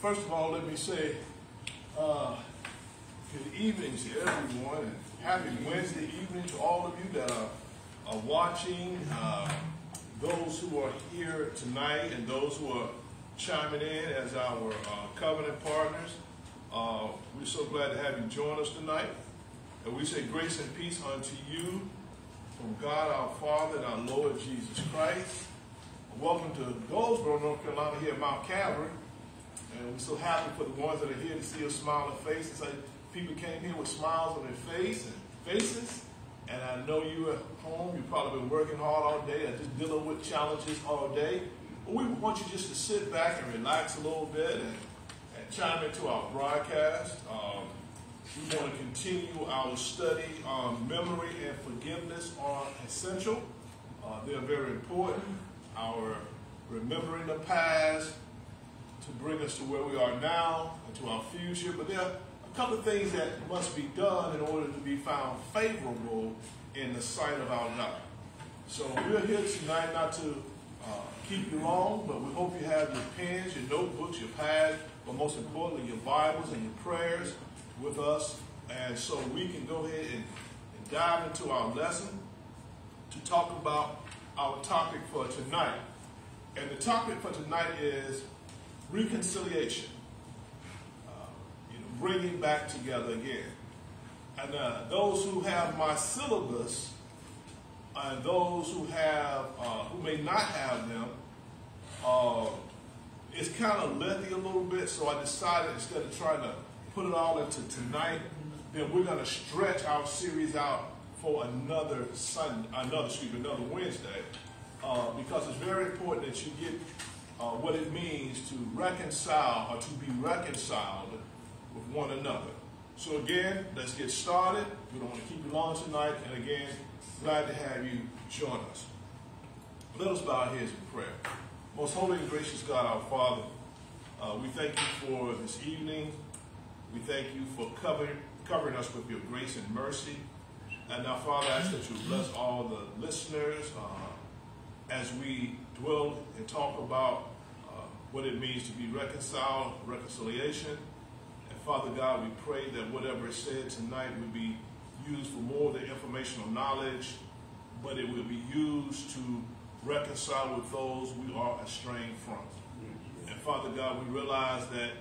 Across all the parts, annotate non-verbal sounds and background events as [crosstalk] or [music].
First of all, let me say, uh, good evening to everyone, and happy Wednesday evening to all of you that are, watching, uh, those who are here tonight, and those who are chiming in as our uh, covenant partners. Uh, we're so glad to have you join us tonight. And we say grace and peace unto you from God our Father and our Lord Jesus Christ. Welcome to Goldsboro, North Carolina, here at Mount Calvary. And we're so happy for the ones that are here to see a smiling face. It's like people came here with smiles on their face and faces. And I know you at home, you've probably been working hard all day or just dealing with challenges all day. But we want you just to sit back and relax a little bit and, and chime into our broadcast. Um, we want to continue our study on memory and forgiveness are essential. Uh, they're very important. Our remembering the past, to bring us to where we are now and to our future. But a couple of things that must be done in order to be found favorable in the sight of our God. So we're here tonight not to uh, keep you long, but we hope you have your pens, your notebooks, your pad, but most importantly, your Bibles and your prayers with us. And so we can go ahead and, and dive into our lesson to talk about our topic for tonight. And the topic for tonight is reconciliation, know, bringing back together again. And uh, those who have my syllabus, and those who have, uh, who may not have them, uh, it's kind of lengthy a little bit. So I decided instead of trying to put it all into tonight, then we're going to stretch our series out for another Sunday, another excuse me, another Wednesday, uh, because it's very important that you get uh, what it means to reconcile or to be reconciled one another. So again, let's get started. We don't want to keep you long tonight. And again, glad to have you join us. Let us bow our heads in prayer. Most holy and gracious God, our Father, uh, we thank you for this evening. We thank you for covering, covering us with your grace and mercy. And now, Father, I ask that you bless all the listeners uh, as we dwell and talk about uh, what it means to be reconciled, reconciliation. Father God, we pray that whatever is said tonight will be used for more than informational knowledge, but it will be used to reconcile with those we are estranged from. And Father God, we realize that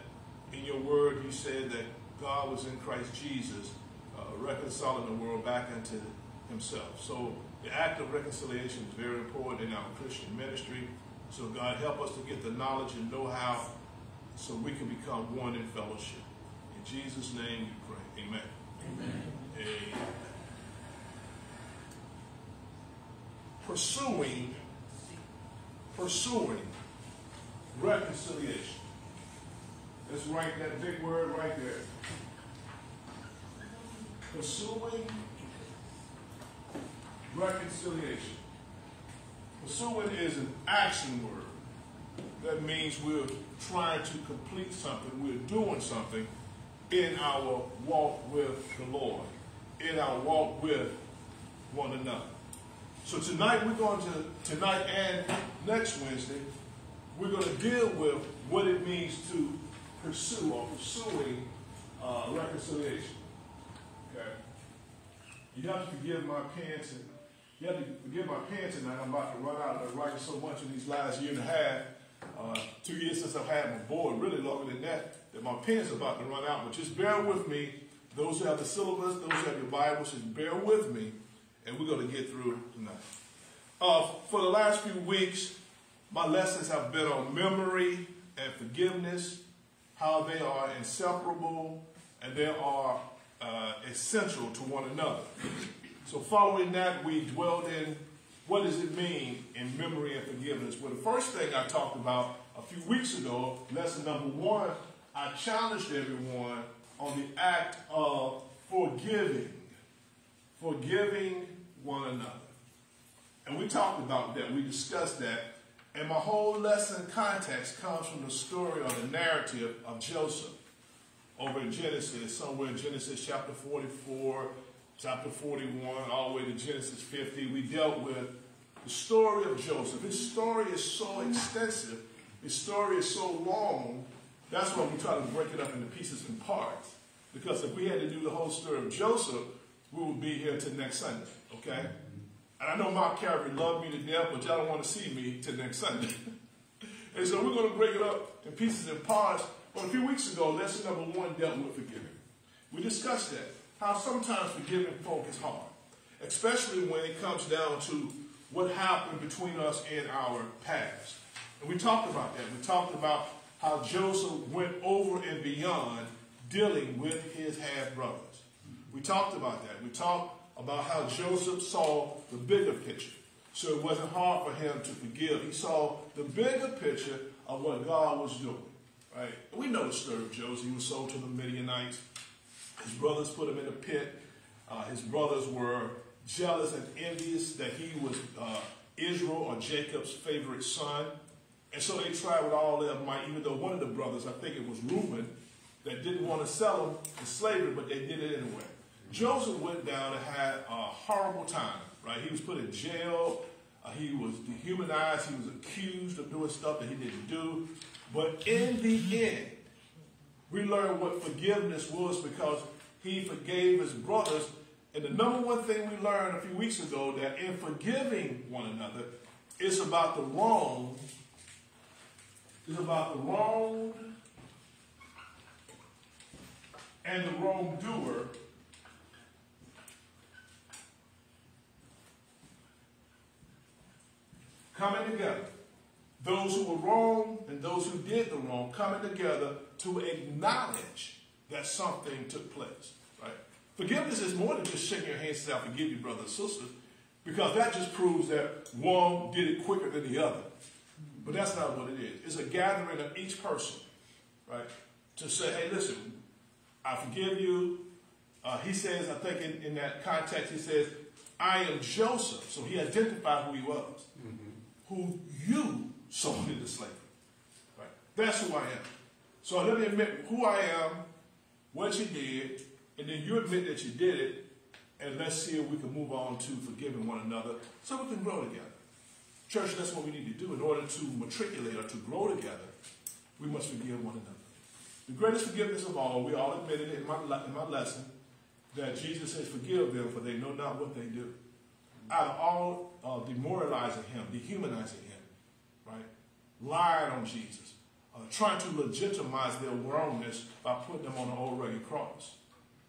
in your word you said that God was in Christ Jesus, uh, reconciling the world back unto himself. So the act of reconciliation is very important in our Christian ministry. So God, help us to get the knowledge and know-how so we can become one in fellowship. Jesus' name we pray. Amen. Amen. Amen. Pursuing, pursuing reconciliation. Let's write that big word right there. Pursuing reconciliation. Pursuing is an action word. That means we're trying to complete something, we're doing something in our walk with the Lord, in our walk with one another. So tonight we're going to, tonight and next Wednesday, we're going to deal with what it means to pursue or pursuing uh, reconciliation. Okay? You have to forgive my pants and you have to forgive my pants tonight. I'm about to run out of writing so much in these last year and a half. Uh, two years since I've had my boy, really longer than that, that my pen's about to run out. But just bear with me. Those who have the syllabus, those who have your Bibles, just bear with me, and we're going to get through tonight. Uh, for the last few weeks, my lessons have been on memory and forgiveness, how they are inseparable, and they are uh, essential to one another. So following that, we dwelled in what does it mean in memory and forgiveness. Well, the first thing I talked about a few weeks ago, lesson number one, I challenged everyone on the act of forgiving, forgiving one another. And we talked about that. We discussed that. And my whole lesson context comes from the story or the narrative of Joseph over in Genesis, somewhere in Genesis chapter 44, chapter 41, all the way to Genesis 50. We dealt with the story of Joseph. His story is so extensive, his story is so long, that's why we try to break it up into pieces and parts. Because if we had to do the whole story of Joseph, we would be here till next Sunday, okay? And I know Mount Calvary loved me to death, but y'all don't want to see me till next Sunday. [laughs] and so we're going to break it up in pieces and parts. But a few weeks ago, lesson number one dealt with forgiving. We discussed that, how sometimes forgiving folk is hard, especially when it comes down to what happened between us in our past. And we talked about that. We talked about how Joseph went over and beyond dealing with his half brothers. We talked about that. We talked about how Joseph saw the bigger picture. So it wasn't hard for him to forgive. He saw the bigger picture of what God was doing. Right? We know the story of Joseph. He was sold to the Midianites. His brothers put him in a pit. Uh, his brothers were jealous and envious that he was uh, Israel or Jacob's favorite son. And so they tried with all their might, even though one of the brothers, I think it was Reuben, that didn't want to sell him to slavery, but they did it anyway. Joseph went down and had a horrible time, right? He was put in jail. Uh, he was dehumanized. He was accused of doing stuff that he didn't do. But in the end, we learned what forgiveness was because he forgave his brothers. And the number one thing we learned a few weeks ago that in forgiving one another, it's about the wrong. It's about the wrong and the wrongdoer coming together. Those who were wrong and those who did the wrong coming together to acknowledge that something took place. Right? Forgiveness is more than just shaking your hands and saying, I forgive you, brothers and sisters, because that just proves that one did it quicker than the other. But that's not what it is. It's a gathering of each person, right? To say, hey, listen, I forgive you. Uh, he says, I think in, in, that context, he says, I am Joseph. So he identified who he was, mm-hmm. who you sold into slavery. Right? That's who I am. So let me admit who I am, what you did, and then you admit that you did it, and let's see if we can move on to forgiving one another so we can grow together. Church, that's what we need to do in order to matriculate or to grow together. We must forgive one another. The greatest forgiveness of all, we all admitted in my, in my lesson, that Jesus says, forgive them for they know not what they do. Out of all uh, demoralizing him, dehumanizing him, right? Lying on Jesus, uh, trying to legitimize their wrongness by putting them on an old rugged cross.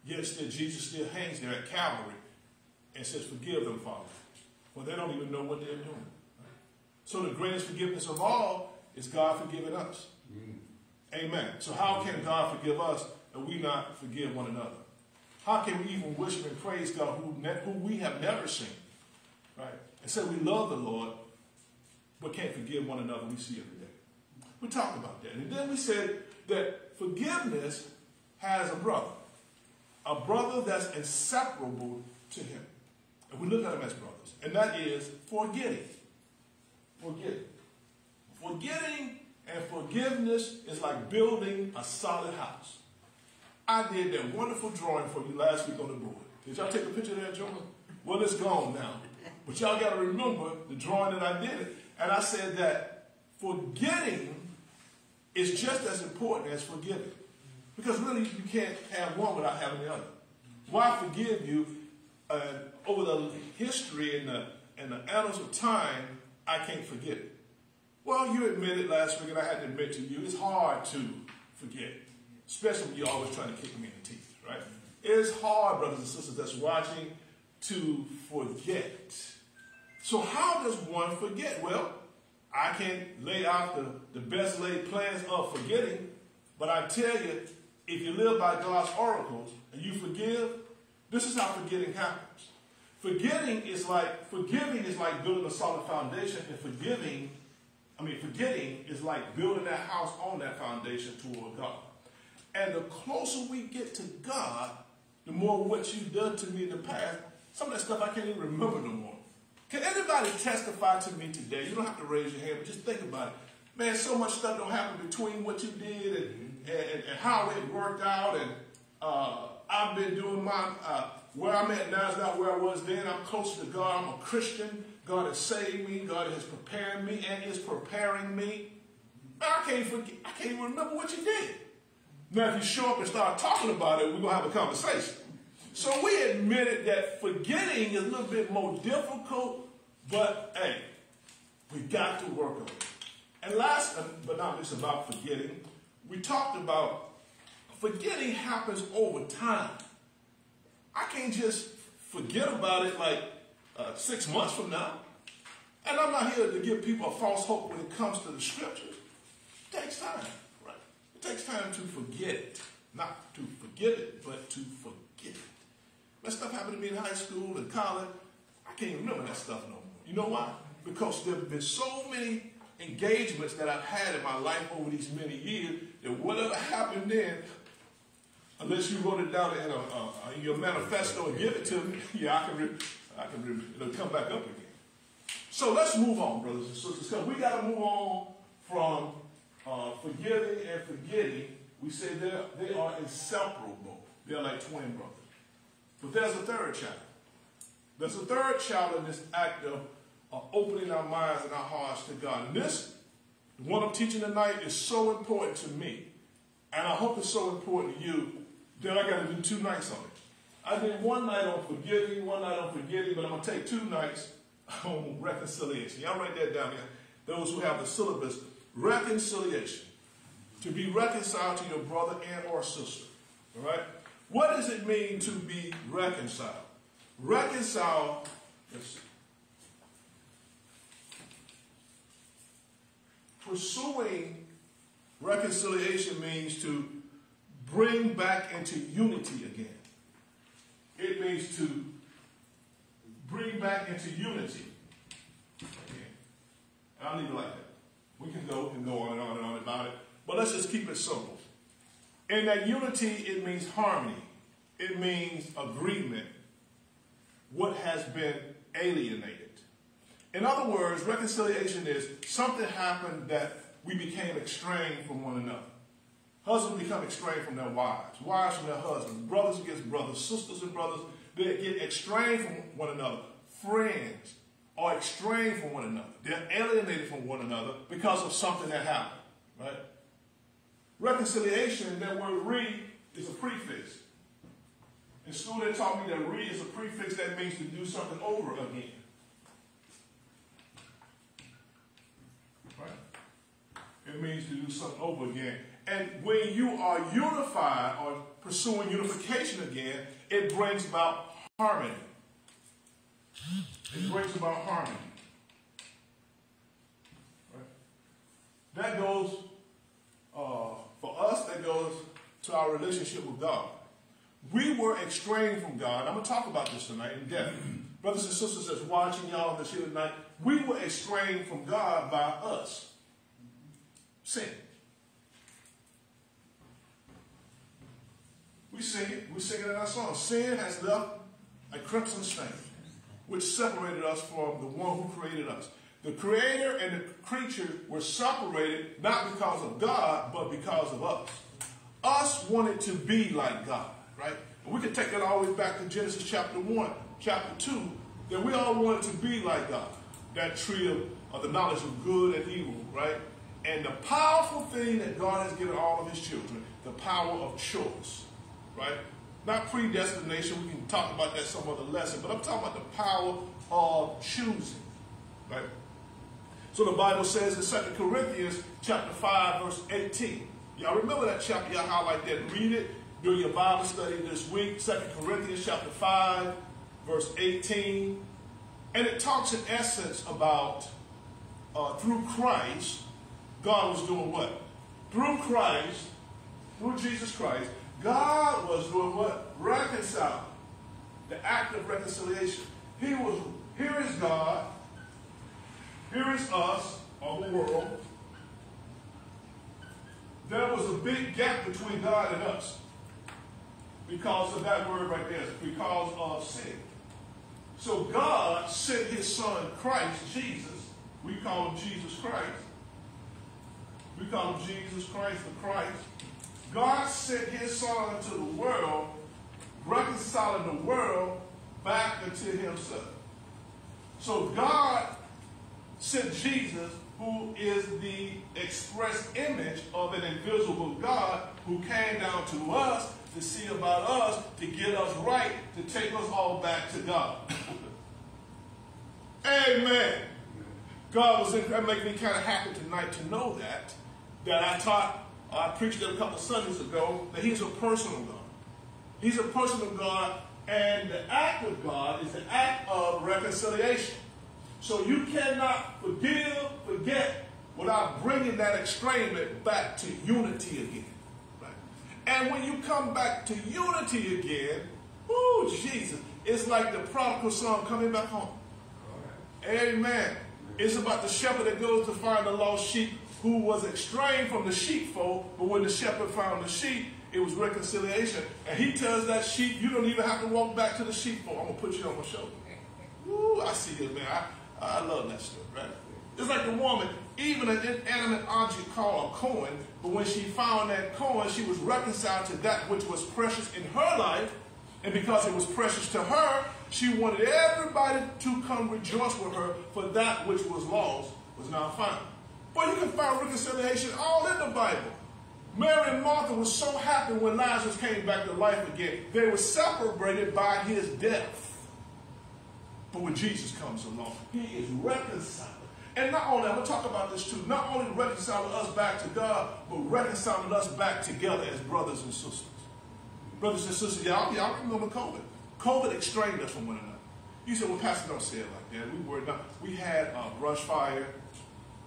Yet still, Jesus still hangs there at Calvary and says, forgive them, Father. Well, they don't even know what they're doing. So the greatest forgiveness of all is God forgiving us. Mm. Amen. So how can God forgive us and we not forgive one another? How can we even worship and praise God who, who we have never seen? Right? And say we love the Lord, but can't forgive one another we see every day. We talked about that. And then we said that forgiveness has a brother. A brother that's inseparable to him. And we look at them as brothers. And that is forgetting. Forgetting. Forgetting and forgiveness is like building a solid house. I did that wonderful drawing for you last week on the board. Did y'all take a picture of that, Jonah? Well, it's gone now. But y'all got to remember the drawing that I did. And I said that forgetting is just as important as forgiving. Because really, you can't have one without having the other. Why forgive you? Uh, over the history and the, and the annals of time, I can't forget it. Well, you admitted last week, and I had to admit to you, it's hard to forget, especially when you're always trying to kick me in the teeth, right? It's hard, brothers and sisters that's watching, to forget. So how does one forget? Well, I can lay out the, the best laid plans of forgetting, but I tell you, if you live by God's oracles and you forgive, this is how forgetting happens. Forgetting is like forgiving is like building a solid foundation, and forgiving, I mean forgetting is like building that house on that foundation toward God. And the closer we get to God, the more what you've done to me in the past, some of that stuff I can't even remember no more. Can anybody testify to me today? You don't have to raise your hand, but just think about it. Man, so much stuff don't happen between what you did and, and, and how it worked out. And uh, I've been doing my, uh, where I'm at now is not where I was then. I'm closer to God. I'm a Christian. God has saved me. God has prepared me and is preparing me. I can't forget, I can't even remember what you did. Now, if you show up and start talking about it, we're going to have a conversation. So we admitted that forgetting is a little bit more difficult, but hey, we got to work on it. And last but not least about forgetting, we talked about forgetting happens over time. I can't just forget about it like uh, six months from now. And I'm not here to give people a false hope when it comes to the scriptures. It takes time, right? It takes time to forget it. Not to forget it, but to forget. That stuff happened to me in high school and college. I can't remember that stuff no more. You know why? Because there have been so many engagements that I've had in my life over these many years that whatever happened then, unless you wrote it down in, a, uh, in your manifesto and give it to me, [laughs] yeah, I can, I can it'll come back up again. So let's move on, brothers and sisters, because we got to move on from uh, forgiving and forgetting. We say they are inseparable. They're like twin brothers. But there's a third child. There's a third child in this act of opening our minds and our hearts to God. And this, what I'm teaching tonight, is so important to me. And I hope it's so important to you that I got to do two nights on it. I did one night on forgiving, one night on forgetting, but I'm going to take two nights [laughs] on reconciliation. Y'all write that down there. Those who have the syllabus, reconciliation. To be reconciled to your brother and or sister. All right? What does it mean to be reconciled? Reconcile, pursuing reconciliation means to bring back into unity again. It means to bring back into unity again. I'll leave it like that. We can go and go on and on and on about it, but let's just keep it simple. In that unity, it means harmony. It means agreement. What has been alienated. In other words, reconciliation is something happened that we became estranged from one another. Husbands become estranged from their wives, wives from their husbands, brothers against brothers, sisters and brothers, they get estranged from one another. Friends are estranged from one another. They're alienated from one another because of something that happened, right? Reconciliation, that word re is a prefix. In school, they taught me that re is a prefix that means to do something over again. Right? It means to do something over again. And when you are unified or pursuing unification again, it brings about harmony. It brings about harmony. Right? That goes uh, for us, that goes to our relationship with God. We were estranged from God. I'm going to talk about this tonight in depth. [clears throat] Brothers and sisters that's watching y'all this here tonight, we were estranged from God by us. Sin. We sing it. We sing it in our song. Sin has left a crimson stain, which separated us from the one who created us. The creator and the creature were separated not because of God, but because of us. Us wanted to be like God, right? And we can take that all the way back to Genesis chapter 1, chapter 2, that we all wanted to be like God. That tree of, of the knowledge of good and evil, right? And the powerful thing that God has given all of his children, the power of choice, right? Not predestination, we can talk about that some other lesson, but I'm talking about the power of choosing, right? So the Bible says in 2 Corinthians chapter 5, verse 18. Y'all remember that chapter, y'all highlight that read it during your Bible study this week. 2 Corinthians chapter 5, verse 18. And it talks in essence about uh, through Christ, God was doing what? Through Christ, through Jesus Christ, God was doing what? Reconcile. The act of reconciliation. He was, here is God, here is us, or the world. There was a big gap between God and us because of that word right there, because of sin. So God sent his son Christ, Jesus. We call him Jesus Christ. We call him Jesus Christ the Christ. God sent his son into the world, reconciling the world back into himself. So God sent Jesus, who is the express image of an invisible God who came down to us to see about us, to get us right, to take us all back to God. [laughs] Amen. God was in, that makes me kind of happy tonight to know that, that I taught, I preached it a couple Sundays ago, that he's a personal God. He's a personal God, and the act of God is the act of reconciliation. So you cannot forgive, forget, without bringing that estrangement back to unity again. And when you come back to unity again, oh Jesus, it's like the prodigal son coming back home. Amen. It's about the shepherd that goes to find the lost sheep who was estranged from the sheepfold, but when the shepherd found the sheep, it was reconciliation. And he tells that sheep, you don't even have to walk back to the sheepfold. I'm going to put you on my shoulder. Ooh, I see you, man. I, I love that stuff, right? It's like the woman, even an inanimate object called a coin, but when she found that coin, she was reconciled to that which was precious in her life. And because it was precious to her, she wanted everybody to come rejoice with her for that which was lost was now found. But you can find reconciliation all in the Bible. Mary and Martha were so happy when Lazarus came back to life again. They were separated by his death. But when Jesus comes along, he is reconciled. And not only, I'm going to talk about this too, not only reconciling us back to God, but reconciling us back together as brothers and sisters. Brothers and sisters, y'all, y'all remember COVID. COVID estranged us from one another. You said, well, Pastor, don't say it like that. We were not. We had uh, brush fire.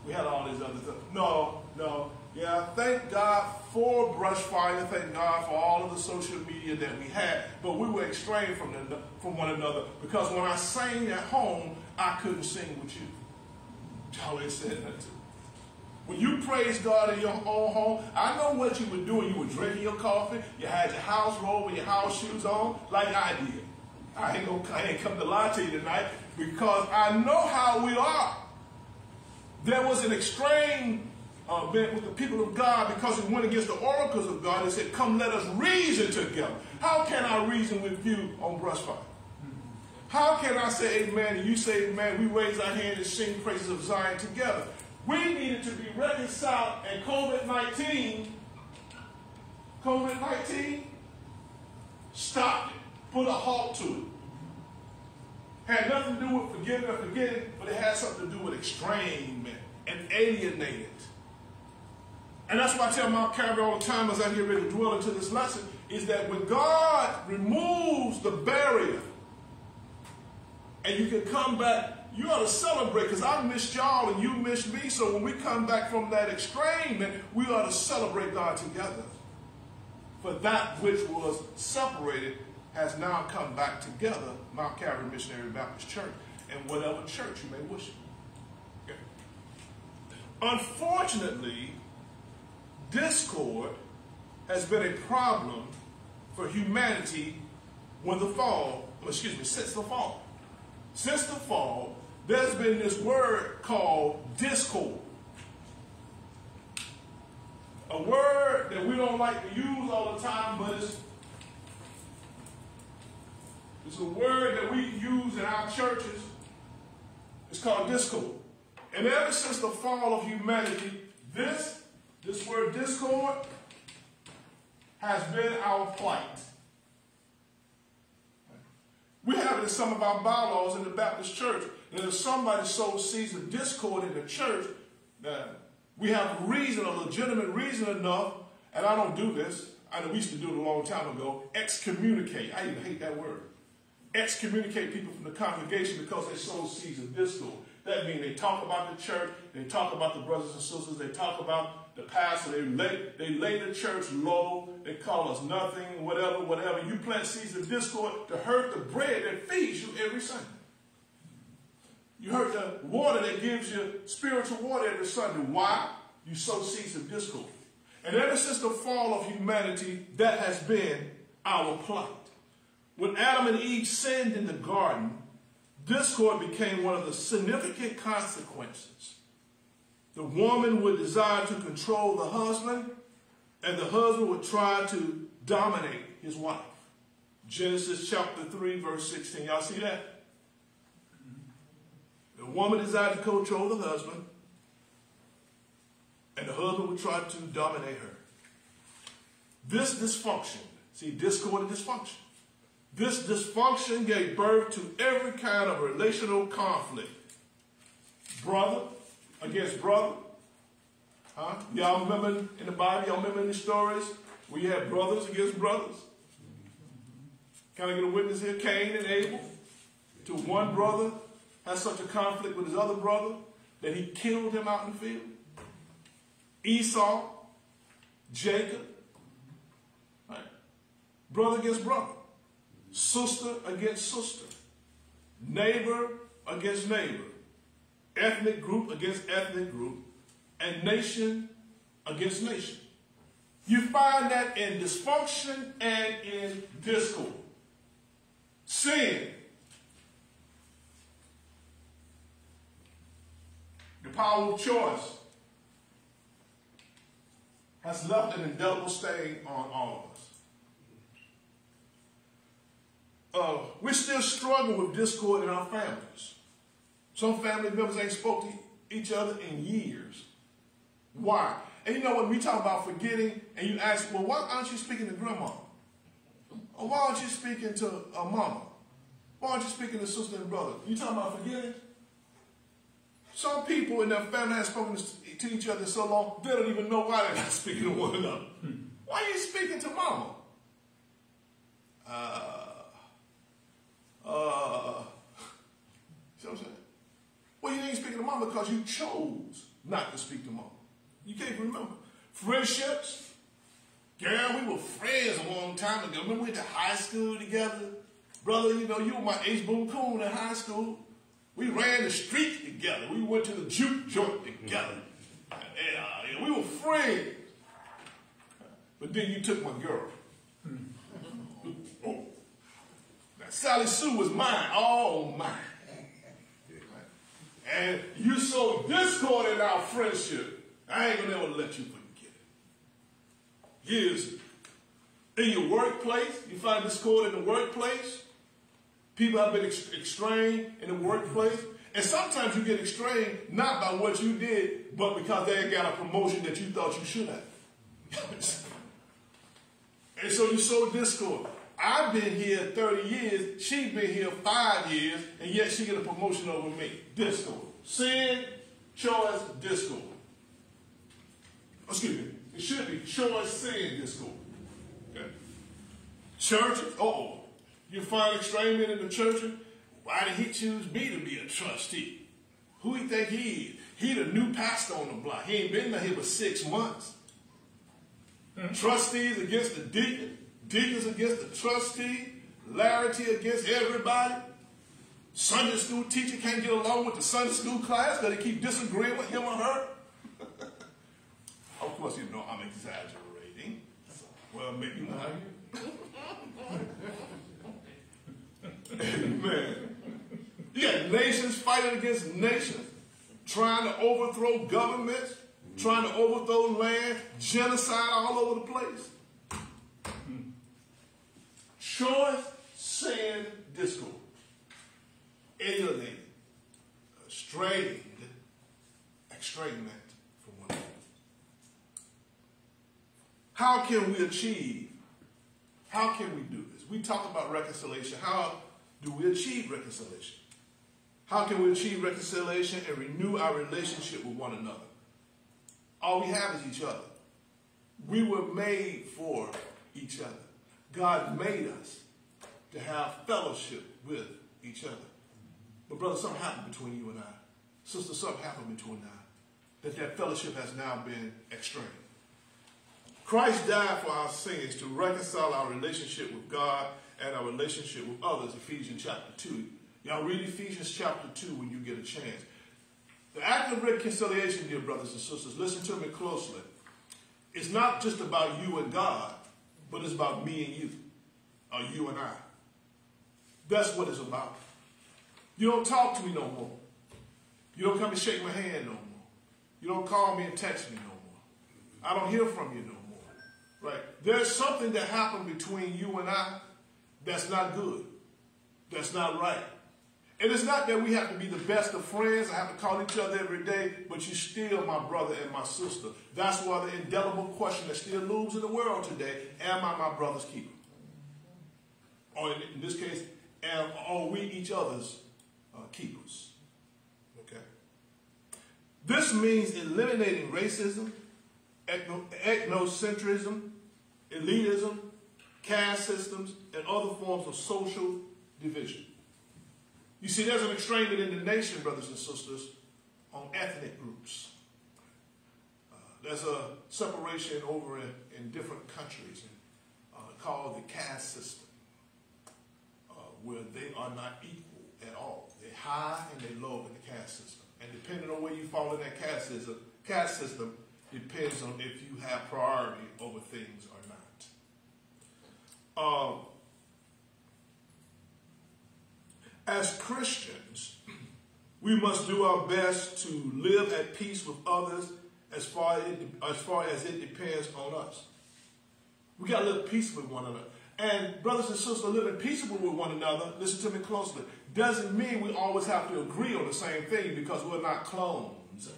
We had all these other stuff. No, no. Yeah, thank God for brush fire. Thank God for all of the social media that we had. But we were estranged from, from one another because when I sang at home, I couldn't sing with you. Ain't said that too. When you praise God in your own home, I know what you were doing. You were drinking your coffee. You had your house robe with your house shoes on, like I did. I ain't gonna, I ain't come to lie to you tonight because I know how we are. There was an extreme uh, with the people of God because it went against the oracles of God. They said, "Come, let us reason together." How can I reason with you on brush fire? How can I say amen and you say amen? We raise our hand and sing praises of Zion together. We needed to be reconciled and COVID-19, COVID-19 stopped it, put a halt to it. Had nothing to do with forgiving or forgetting, but it had something to do with estrangement and alienated. And that's why I tell Mount Calvary all the time as I get ready to dwell into this lesson, is that when God removes the barrier and you can come back, you ought to celebrate because I missed y'all and you missed me. So when we come back from that extreme, estrangement, we ought to celebrate God together. For that which was separated has now come back together, Mount Calvary Missionary Baptist Church, and whatever church you may wish. Okay. Unfortunately, discord has been a problem for humanity when the fall, excuse me, since the fall. Since the fall, there's been this word called discord. A word that we don't like to use all the time, but it's, it's a word that we use in our churches. It's called discord. And ever since the fall of humanity, this, this word discord has been our plight. We have it in some of our bylaws in the Baptist church that if somebody sows seeds of discord in the church, that we have reason, a legitimate reason enough, and I don't do this, I know we used to do it a long time ago, excommunicate. I even hate that word. Excommunicate people from the congregation because they sow seeds of discord. That means they talk about the church, they talk about the brothers and sisters, they talk about the pastor, they lay, they lay the church low, they call us nothing, whatever, whatever. You plant seeds of discord to hurt the bread that feeds you every Sunday. You hurt the water that gives you spiritual water every Sunday. Why? You sow seeds of discord. And ever since the fall of humanity, that has been our plight. When Adam and Eve sinned in the garden, discord became one of the significant consequences. The woman would desire to control the husband, and the husband would try to dominate his wife. Genesis chapter 3, verse 16. Y'all see that? The woman desired to control the husband, and the husband would try to dominate her. This dysfunction, see, discord and dysfunction. This dysfunction gave birth to every kind of relational conflict. Brother against brother. Huh? Y'all remember in the Bible, y'all remember the stories you had brothers against brothers? Can I get a witness here? Cain and Abel. To one brother had such a conflict with his other brother that he killed him out in the field. Esau, Jacob, right? brother against brother, sister against sister, neighbor against neighbor, ethnic group against ethnic group, and nation against nation. You find that in dysfunction and in discord. Sin. The power of choice has left an indelible stain on all of us. Uh, we still struggle with discord in our families. Some family members ain't spoke to each other in years. Why? And you know when we talk about forgetting, and you ask, well, why aren't you speaking to grandma? Or why aren't you speaking to a mama? Why aren't you speaking to sister and brother? You talking about forgetting? Some people in their family have spoken to each other so long, they don't even know why they're not [laughs] speaking to one another. Why are you speaking to mama? Uh, uh, [laughs] see what I'm saying? Well, you ain't speaking to mama because you chose not to speak to mama. You can't remember. Friendships. Girl, we were friends a long time ago. Remember we went to high school together? Brother, you know, you were my ace boom coon in high school. We ran the street together. We went to the juke joint together. Yeah, uh, yeah, we were friends. But then you took my girl. Hmm. Oh. Now, Sally Sue was mine, all mine. And you so discord in our friendship, I ain't gonna ever let you forget it. Years in your workplace, you find discord in the workplace. People have been estranged in the workplace. And sometimes you get estranged not by what you did, but because they got a promotion that you thought you should have. [laughs] and so you sow discord. I've been here 30 years, she's been here five years, and yet she get a promotion over me. Discord. Sin, choice, discord. Excuse me. It should be choice, sin, discord. Okay. Churches, oh, you find estrangement in the church. Why did he choose me to be a trustee? Who he think he is? He the new pastor on the block. He ain't been there here for six months. Mm-hmm. Trustees against the deacon, deacons against the trustee, laity against everybody. Sunday school teacher can't get along with the Sunday school class because they keep disagreeing with him or her. of course, you know I'm exaggerating. Well, maybe not. Amen. [laughs] You got nations fighting against nations, trying to overthrow governments, trying to overthrow land, genocide all over the place. Choice, sin, discord. Alienated, strained, estrangement from one another. How can we achieve? How can we do this? We talk about reconciliation. How do we achieve reconciliation? How can we achieve reconciliation and renew our relationship with one another? All we have is each other. We were made for each other. God made us to have fellowship with each other. But brother, something happened between you and I. sister, something happened between now. That that fellowship has now been extreme. Christ died for our sins to reconcile our relationship with God and our relationship with others, Ephesians chapter 2. Y'all read Ephesians chapter 2 when you get a chance. The act of reconciliation, dear brothers and sisters, listen to me closely. It's not just about you and God, but it's about me and you, or you and I. That's what it's about. You don't talk to me no more. You don't come and shake my hand no more. You don't call me and text me no more. I don't hear from you no more. Right? There's something that happened between you and I that's not good. That's not right. And it's not that we have to be the best of friends, I have to call each other every day, but you're still my brother and my sister. That's why the indelible question that still looms in the world today, am I my brother's keeper? Or in this case, am, are we each other's uh, keepers? Okay. This means eliminating racism, ethnocentrism, elitism, caste systems, and other forms of social division. You see, there's an extreme in the nation, brothers and sisters, on ethnic groups. Uh, there's a separation over in, in different countries uh, called the caste system, uh, where they are not equal at all. They're high and they're low in the caste system. And depending on where you fall in that caste system, caste system depends on if you have priority over things or not. Um, As Christians, we must do our best to live at peace with others as far as it, as far as it depends on us. We got to live peaceably with one another. And brothers and sisters, living peaceably with one another, listen to me closely, doesn't mean we always have to agree on the same thing because we're not clones.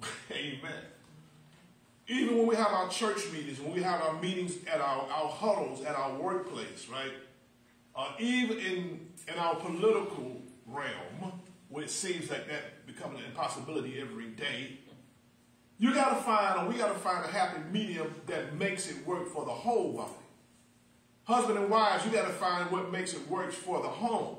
[laughs] Amen. Even when we have our church meetings, when we have our meetings at our, our huddles, at our workplace, right? Uh, even in in our political realm, where it seems like that becoming an impossibility every day, you got to find, or we got to find a happy medium that makes it work for the whole body. Husband and wives, you got to find what makes it work for the home.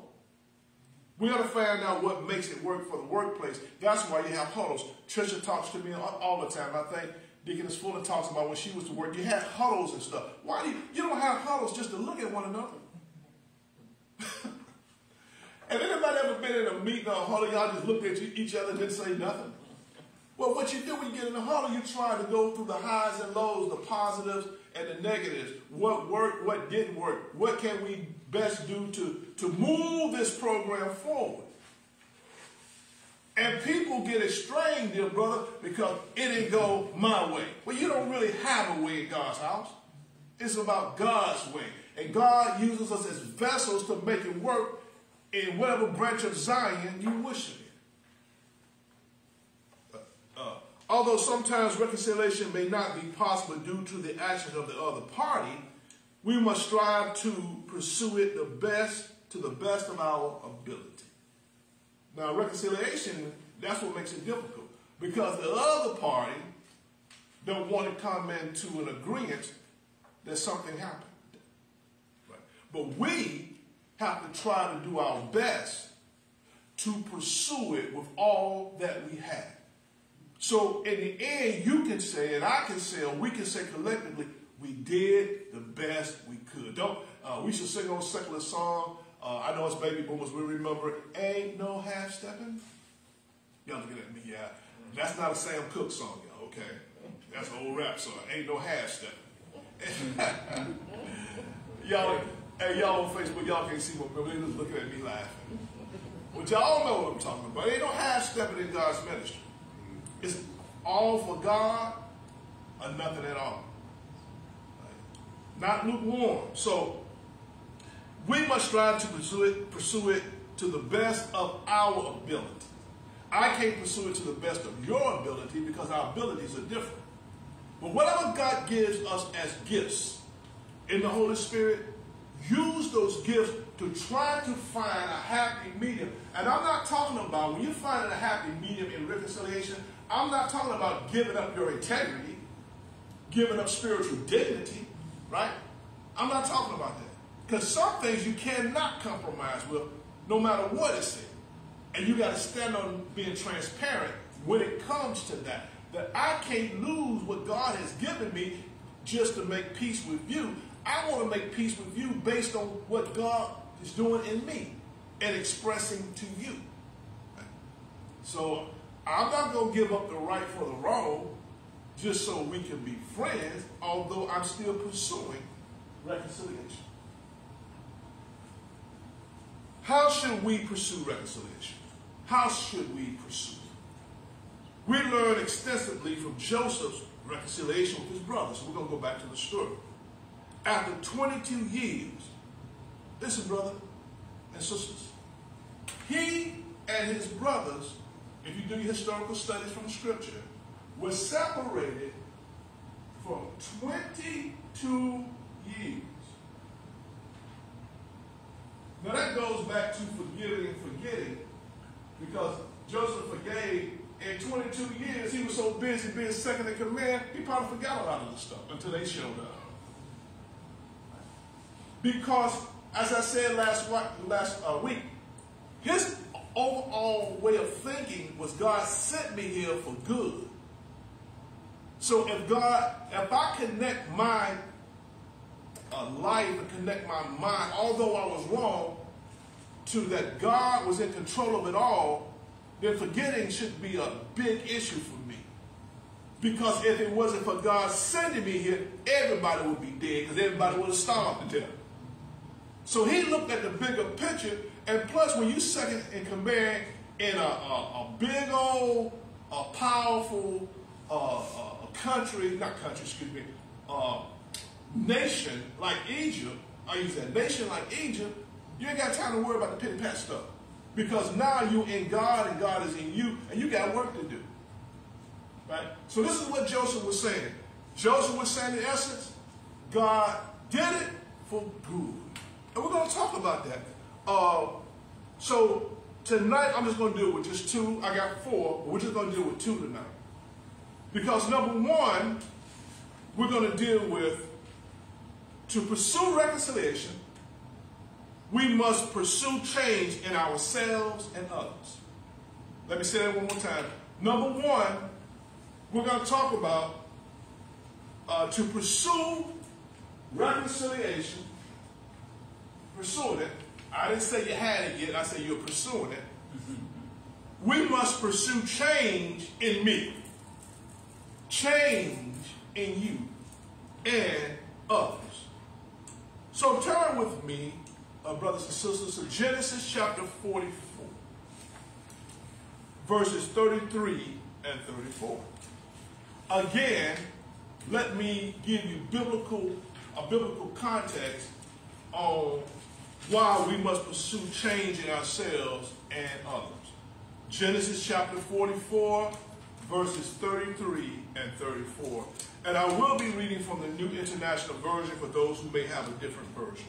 We got to find out what makes it work for the workplace. That's why you have huddles. Trisha talks to me all the time. I think Deaconess Fuller talks about when she was to work. You had huddles and stuff. Why do you, you don't have huddles just to look at one another? [laughs] Have anybody ever been in a meeting or a huddle, y'all just looked at each other and didn't say nothing? Well, what you do when you get in the huddle, you try to go through the highs and lows, the positives and the negatives. What worked, what didn't work. What can we best do to, to move this program forward? And people get estranged, dear brother, because it didn't go my way. Well, you don't really have a way in God's house. It's about God's way. And God uses us as vessels to make it work in whatever branch of Zion you wish be. Uh, uh, although sometimes reconciliation may not be possible due to the actions of the other party, we must strive to pursue it the best to the best of our ability. Now, reconciliation, that's what makes it difficult because the other party don't want to come into an agreement that something happened. But we have to try to do our best to pursue it with all that we have. So in the end, you can say, and I can say, or we can say collectively, we did the best we could. Don't uh, we should sing on secular song? Uh, I know it's baby boomers. We remember, ain't no half stepping. Y'all looking at me, yeah. That's not a Sam Cooke song, y'all. Okay, that's an old rap song. Ain't no half stepping. [laughs] y'all. Hey, y'all on Facebook, y'all can't see what they just looking at me laughing. But y'all know what I'm talking about. Ain't no half stepping in God's ministry. It's all for God or nothing at all. Not lukewarm. So we must strive to pursue it, pursue it to the best of our ability. I can't pursue it to the best of your ability because our abilities are different. But whatever God gives us as gifts in the Holy Spirit, use those gifts to try to find a happy medium. And I'm not talking about, when you're finding a happy medium in reconciliation, I'm not talking about giving up your integrity, giving up spiritual dignity, right? I'm not talking about that. Because some things you cannot compromise with, no matter what it's said. And you got to stand on being transparent when it comes to that. That I can't lose what God has given me just to make peace with you. I want to make peace with you based on what God is doing in me and expressing to you. So I'm not going to give up the right for the wrong just so we can be friends, although I'm still pursuing reconciliation. How should we pursue reconciliation? How should we pursue it? We learn extensively from Joseph's reconciliation with his brothers. We're going to go back to the story. After 22 years, listen, brother and sisters, he and his brothers, if you do your historical studies from Scripture, were separated for 22 years. Now that goes back to forgiving and forgetting because Joseph forgave in 22 years. He was so busy being second in command, he probably forgot a lot of the stuff until they showed up. Because, as I said last, last uh, week, his overall way of thinking was God sent me here for good. So if God, if I connect my uh, life and connect my mind, although I was wrong, to that God was in control of it all, then forgetting should be a big issue for me. Because if it wasn't for God sending me here, everybody would be dead because everybody would have starved to death. So he looked at the bigger picture, and plus, when you second in command in a, a, a big old, a powerful uh, a country, not country, excuse me, uh, nation like Egypt, I use that nation like Egypt, you ain't got time to worry about the petty pat stuff. Because now you're in God and God is in you, and you got work to do. Right? So this is what Joseph was saying. Joseph was saying in essence, God did it for good. And we're going to talk about that. Uh, so tonight, I'm just going to deal with just two. I got four, but we're just going to deal with two tonight. Because number one, we're going to deal with to pursue reconciliation, we must pursue change in ourselves and others. Let me say that one more time. Number one, we're going to talk about uh, to pursue reconciliation pursuing it. I didn't say you had it yet. I said you're pursuing it. We must pursue change in me, change in you, and others. So turn with me, uh, brothers and sisters, to Genesis chapter 44, verses 33 and 34. Again, let me give you biblical a biblical context on why we must pursue change in ourselves and others. Genesis chapter 44, verses 33 and 34. And I will be reading from the New International Version for those who may have a different version.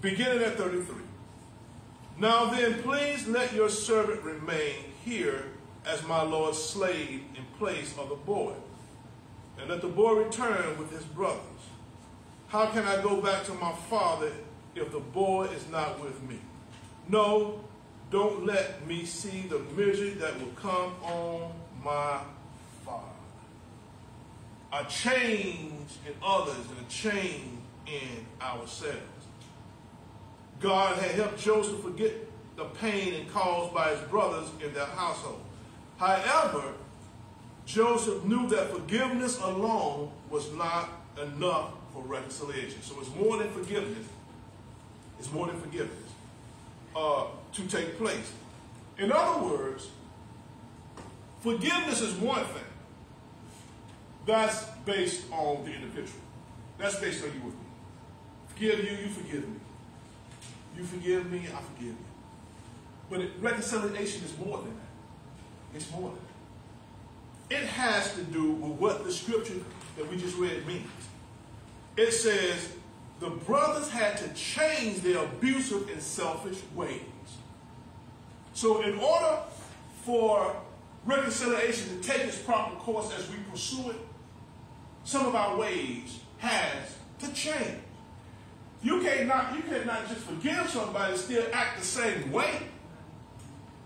Beginning at 33. Now then, please let your servant remain here as my Lord's slave in place of the boy. And let the boy return with his brothers. How can I go back to my father if the boy is not with me? No, don't let me see the misery that will come on my father. A change in others and a change in ourselves. God had helped Joseph forget the pain and caused by his brothers in their household. However, Joseph knew that forgiveness alone was not enough for reconciliation. So it's more than forgiveness. It's more than forgiveness uh, to take place. In other words, forgiveness is one thing. That's based on the individual. That's based on you with me. Forgive you, you forgive me. You forgive me, I forgive you. But it, reconciliation is more than that. It's more than that. It has to do with what the scripture that we just read means. It says the brothers had to change their abusive and selfish ways. So, in order for reconciliation to take its proper course as we pursue it, some of our ways has to change. You can't not you cannot just forgive somebody and still act the same way.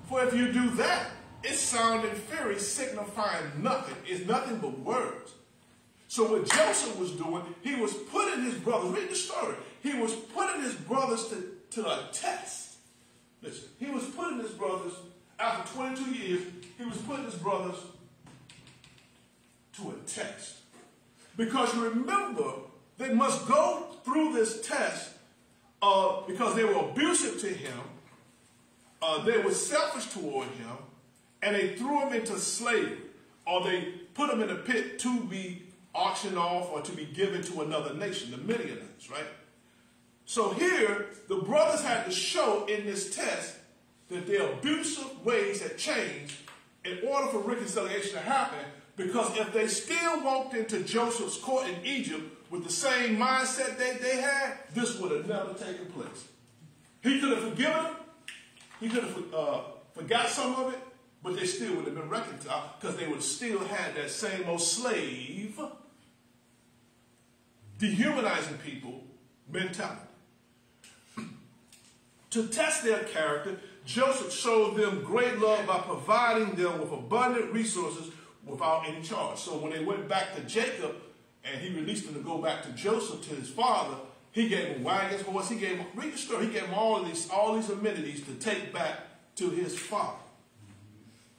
For if you do that, it's sounding fury signifying nothing. It's nothing but words. So what Joseph was doing, he was putting his brothers, read the story, he was putting his brothers to, to a test. Listen, he was putting his brothers, after 22 years, he was putting his brothers to a test. Because you remember, they must go through this test uh, because they were abusive to him, uh, they were selfish toward him, and they threw him into slavery, or they put him in a pit to be auctioned off or to be given to another nation, the Midianites, right? So here, the brothers had to show in this test that their abusive ways had changed in order for reconciliation to happen because if they still walked into Joseph's court in Egypt with the same mindset that they had, this would have never taken place. He could have forgiven them. He could have uh, forgot some of it, but they still would have been reconciled because they would have still had that same old slave, dehumanizing people mentality. [clears throat] to test their character, Joseph showed them great love by providing them with abundant resources without any charge. So when they went back to Jacob and he released them to go back to Joseph, to his father, he gave him wagons, horse, he gave him, read the story, he gave him all these, all these amenities to take back to his father.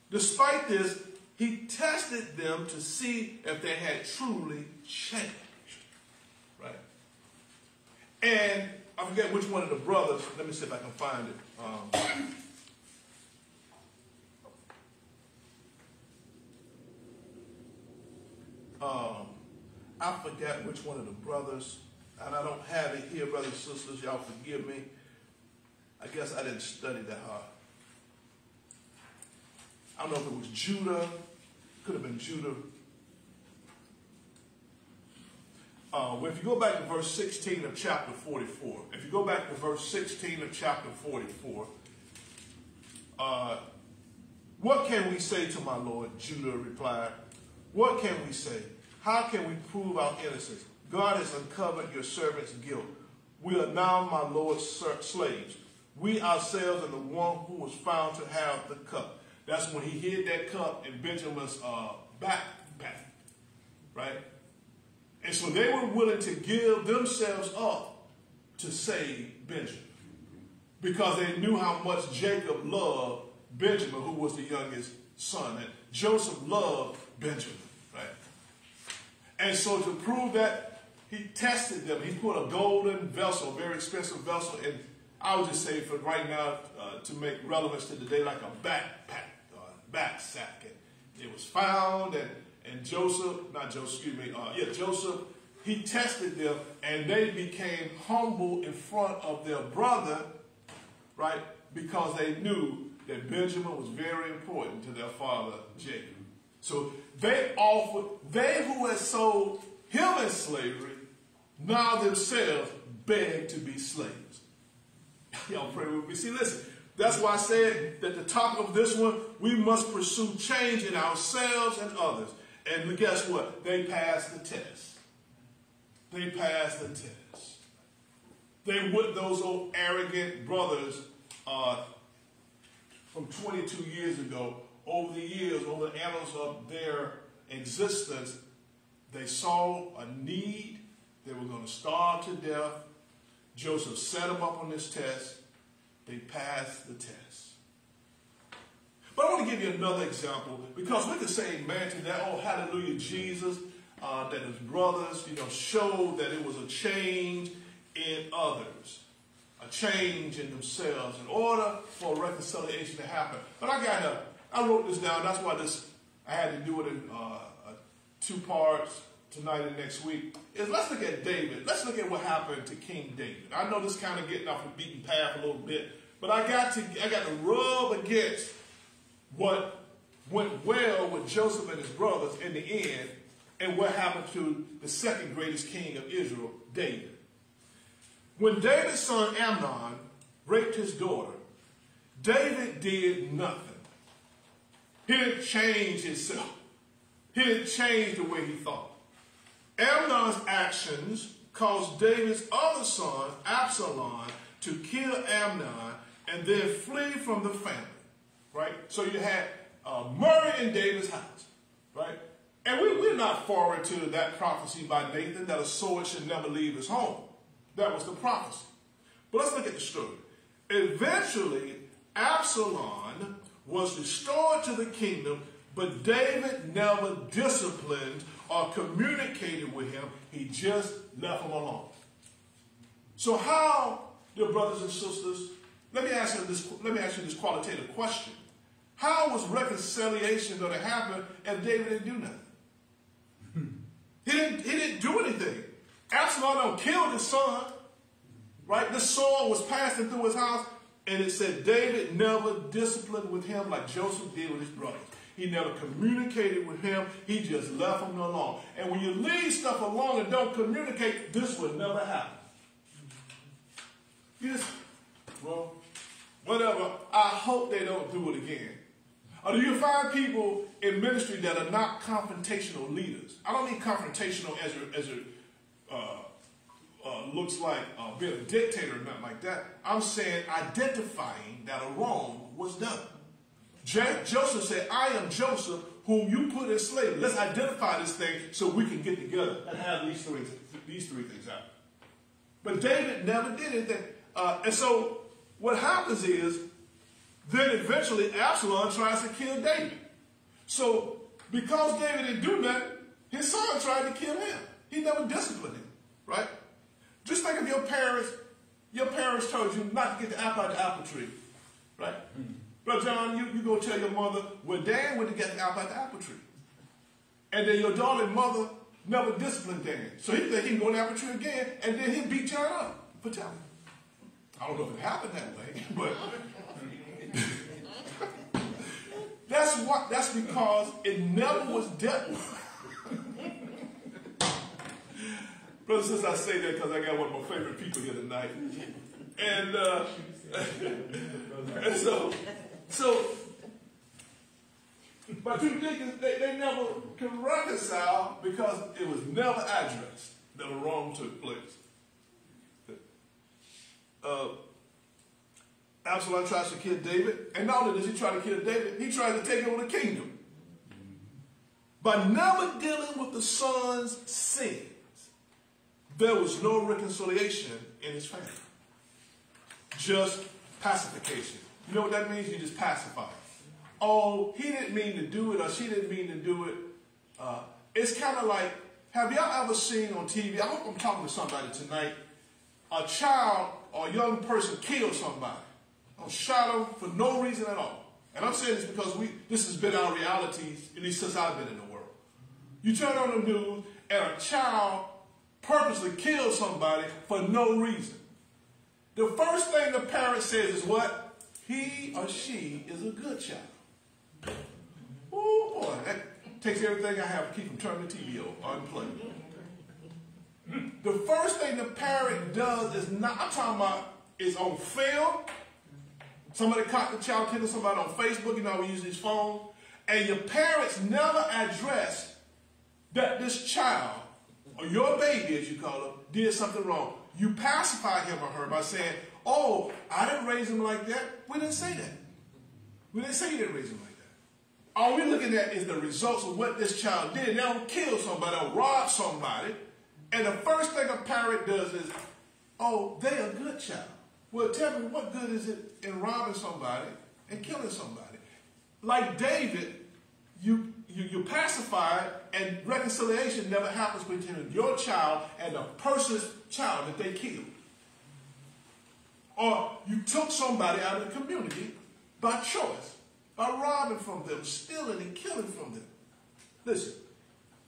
Despite this, he tested them to see if they had truly changed. And I forget which one of the brothers, let me see if I can find it. Um, um, I forget which one of the brothers, and I don't have it here, brothers and sisters, y'all forgive me. I guess I didn't study that hard. I don't know if it was Judah, could have been Judah. Uh, if you go back to verse 16 of chapter 44, if you go back to verse 16 of chapter 44, uh, what can we say to my Lord? Judah replied, what can we say? How can we prove our innocence? God has uncovered your servant's guilt. We are now my Lord's slaves. We ourselves are the one who was found to have the cup. That's when he hid that cup in Benjamin's uh, backpack, right? And so they were willing to give themselves up to save Benjamin because they knew how much Jacob loved Benjamin, who was the youngest son. And Joseph loved Benjamin, right? And so to prove that, he tested them. He put a golden vessel, very expensive vessel, and I would just say for right now, uh, to make relevance to the day, like a backpack, uh, back sack. And it was found, and, and Joseph, not Joseph, excuse me, uh, yeah, Joseph, he tested them, and they became humble in front of their brother, right? Because they knew that Benjamin was very important to their father, Jacob. So they offered, they who had sold him in slavery, now themselves beg to be slaves. [laughs] Y'all pray with me. See, listen, that's why I said that the top of this one, we must pursue change in ourselves and others. And guess what? They passed the test. They passed the test. They would those old arrogant brothers uh, from 22 years ago over the years, over the annals of their existence, they saw a need. They were going to starve to death. Joseph set them up on this test. They passed the test. But I want to give you another example because we could say amen to that. Oh, hallelujah, Jesus. Uh, that his brothers, you know, showed that it was a change in others, a change in themselves in order for reconciliation to happen. But I got to I wrote this down. That's why this I had to do it in uh, two parts tonight and next week. Is let's look at David. Let's look at what happened to King David. I know this kind of getting off the beaten path a little bit, but I got to I got to rub against what went well with Joseph and his brothers in the end, and what happened to the second greatest king of Israel, David. When David's son Amnon raped his daughter, David did nothing. He didn't change himself. He didn't change the way he thought. Amnon's actions caused David's other son, Absalom, to kill Amnon and then flee from the family. Right? So you had uh, Murray in David's house. Right? And we, we're not foreign to that prophecy by Nathan that a sword should never leave his home. That was the prophecy. But let's look at the story. Eventually, Absalom was restored to the kingdom, but David never disciplined or communicated with him. He just left him alone. So how, dear brothers and sisters, let me ask you this, let me ask you this qualitative question. How was reconciliation going to happen if David didn't do nothing? [laughs] He didn't, he didn't do anything. Absalom killed his son, right? The sword was passing through his house, and it said David never disciplined with him like Joseph did with his brothers. He never communicated with him. He just left him alone. And when you leave stuff alone and don't communicate, this will never happen. You just, well, whatever. I hope they don't do it again. Or do you find people in ministry that are not confrontational leaders? I don't mean confrontational as a, as uh, uh, looks like uh, being a dictator or nothing like that. I'm saying identifying that a wrong was done. Joseph said, I am Joseph, whom you put in slavery. Let's identify this thing so we can get together and have these three, these three things out. But David never did it. Uh, and so what happens is, then eventually Absalom tries to kill David. So because David didn't do that, his son tried to kill him. He never disciplined him, right? Just think of your parents. Your parents told you not to get the apple out of the apple tree, right? Mm-hmm. Brother John, you, you go tell your mother, well, Dan went to get the apple out of the apple tree. And then your daughter's mother never disciplined Dan. So he think he can go to the apple tree again, and then he beat John up for telling. I don't know if it happened that way, [laughs] but that's what that's because it never was dealt with. Brother, since I say that because I got one of my favorite people here tonight. And, uh, [laughs] and so, so, my two deacons, they, they never can reconcile because it was never addressed that a wrong took place. Uh, Absalom tries to kill David, and not only does he try to kill David, he tries to take over the kingdom. By never dealing with the son's sins, there was no reconciliation in his family. Just pacification. You know what that means? You just pacify. Oh, he didn't mean to do it or she didn't mean to do it. Uh, it's kind of like, have y'all ever seen on TV, I hope I'm talking to somebody tonight, a child or a young person kill somebody them for no reason at all. And I'm saying this because we this has been our reality, at least since I've been in the world. You turn on the news and a child purposely kill somebody for no reason. The first thing the parent says is what? He or she is a good child. Oh boy, that takes everything I have to keep from turning the TV on unplugged. The first thing the parent does is not, I'm talking about, is on film. Somebody caught the child killing somebody on Facebook, you know, we use his phone. And your parents never address that this child or your baby, as you call them, did something wrong. You pacify him or her by saying, oh, I didn't raise him like that. We didn't say that. We didn't say you didn't raise him like that. All we're looking at is the results of what this child did. They don't kill somebody or rob somebody. And the first thing a parent does is, oh, they're a good child. Well, tell me, what good is it in robbing somebody and killing somebody? Like David, you you, you pacify and reconciliation never happens between your child and the person's child that they killed. Or you took somebody out of the community by choice, by robbing from them, stealing and killing from them. Listen,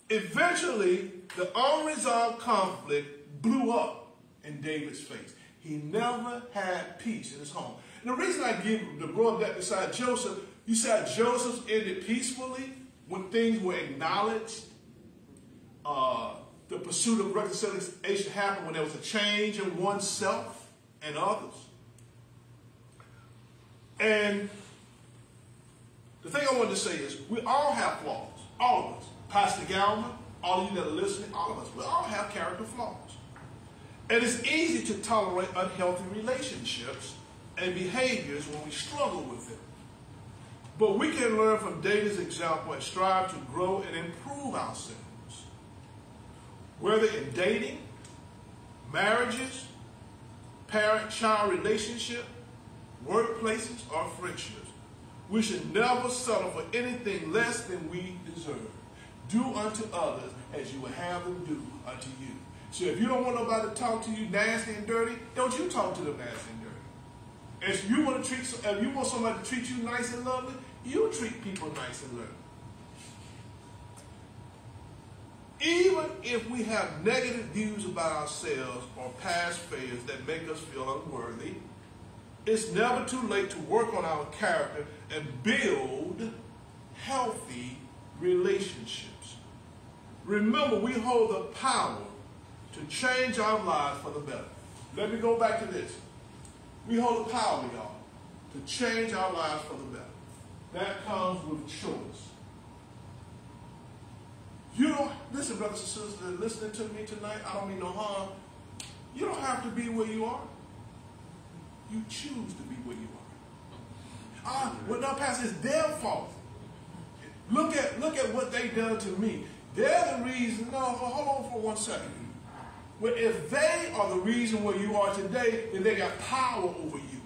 eventually the unresolved conflict blew up in David's face. He never had peace in his home. And the reason I give the brought that beside Joseph, you said Joseph ended peacefully when things were acknowledged, uh, the pursuit of reconciliation happened when there was a change in oneself and others. And the thing I wanted to say is we all have flaws. All of us. Pastor Galmon, all of you that are listening, all of us. We all have character flaws. And it's easy to tolerate unhealthy relationships and behaviors when we struggle with them. But we can learn from David's example and strive to grow and improve ourselves. Whether in dating, marriages, parent-child relationship, workplaces, or friendships, we should never settle for anything less than we deserve. Do unto others as you would have them do unto you. So if you don't want nobody to talk to you nasty and dirty, don't you talk to them nasty and dirty. If you want to treat, if you want somebody to treat you nice and lovely, you treat people nice and lovely. Even if we have negative views about ourselves or past failures that make us feel unworthy, it's never too late to work on our character and build healthy relationships. Remember, we hold the power to change our lives for the better. Let me go back to this. We hold the power, y'all, to change our lives for the better. That comes with choice. You don't, listen, brothers and sisters, listening to me tonight, I don't mean no harm. You don't have to be where you are. You choose to be where you are. Ah, well, no, Pastor, it's their fault. Look at, look at what they done to me. They're the reason. No, hold on for one second. Well, if they are the reason where you are today, then they got power over you.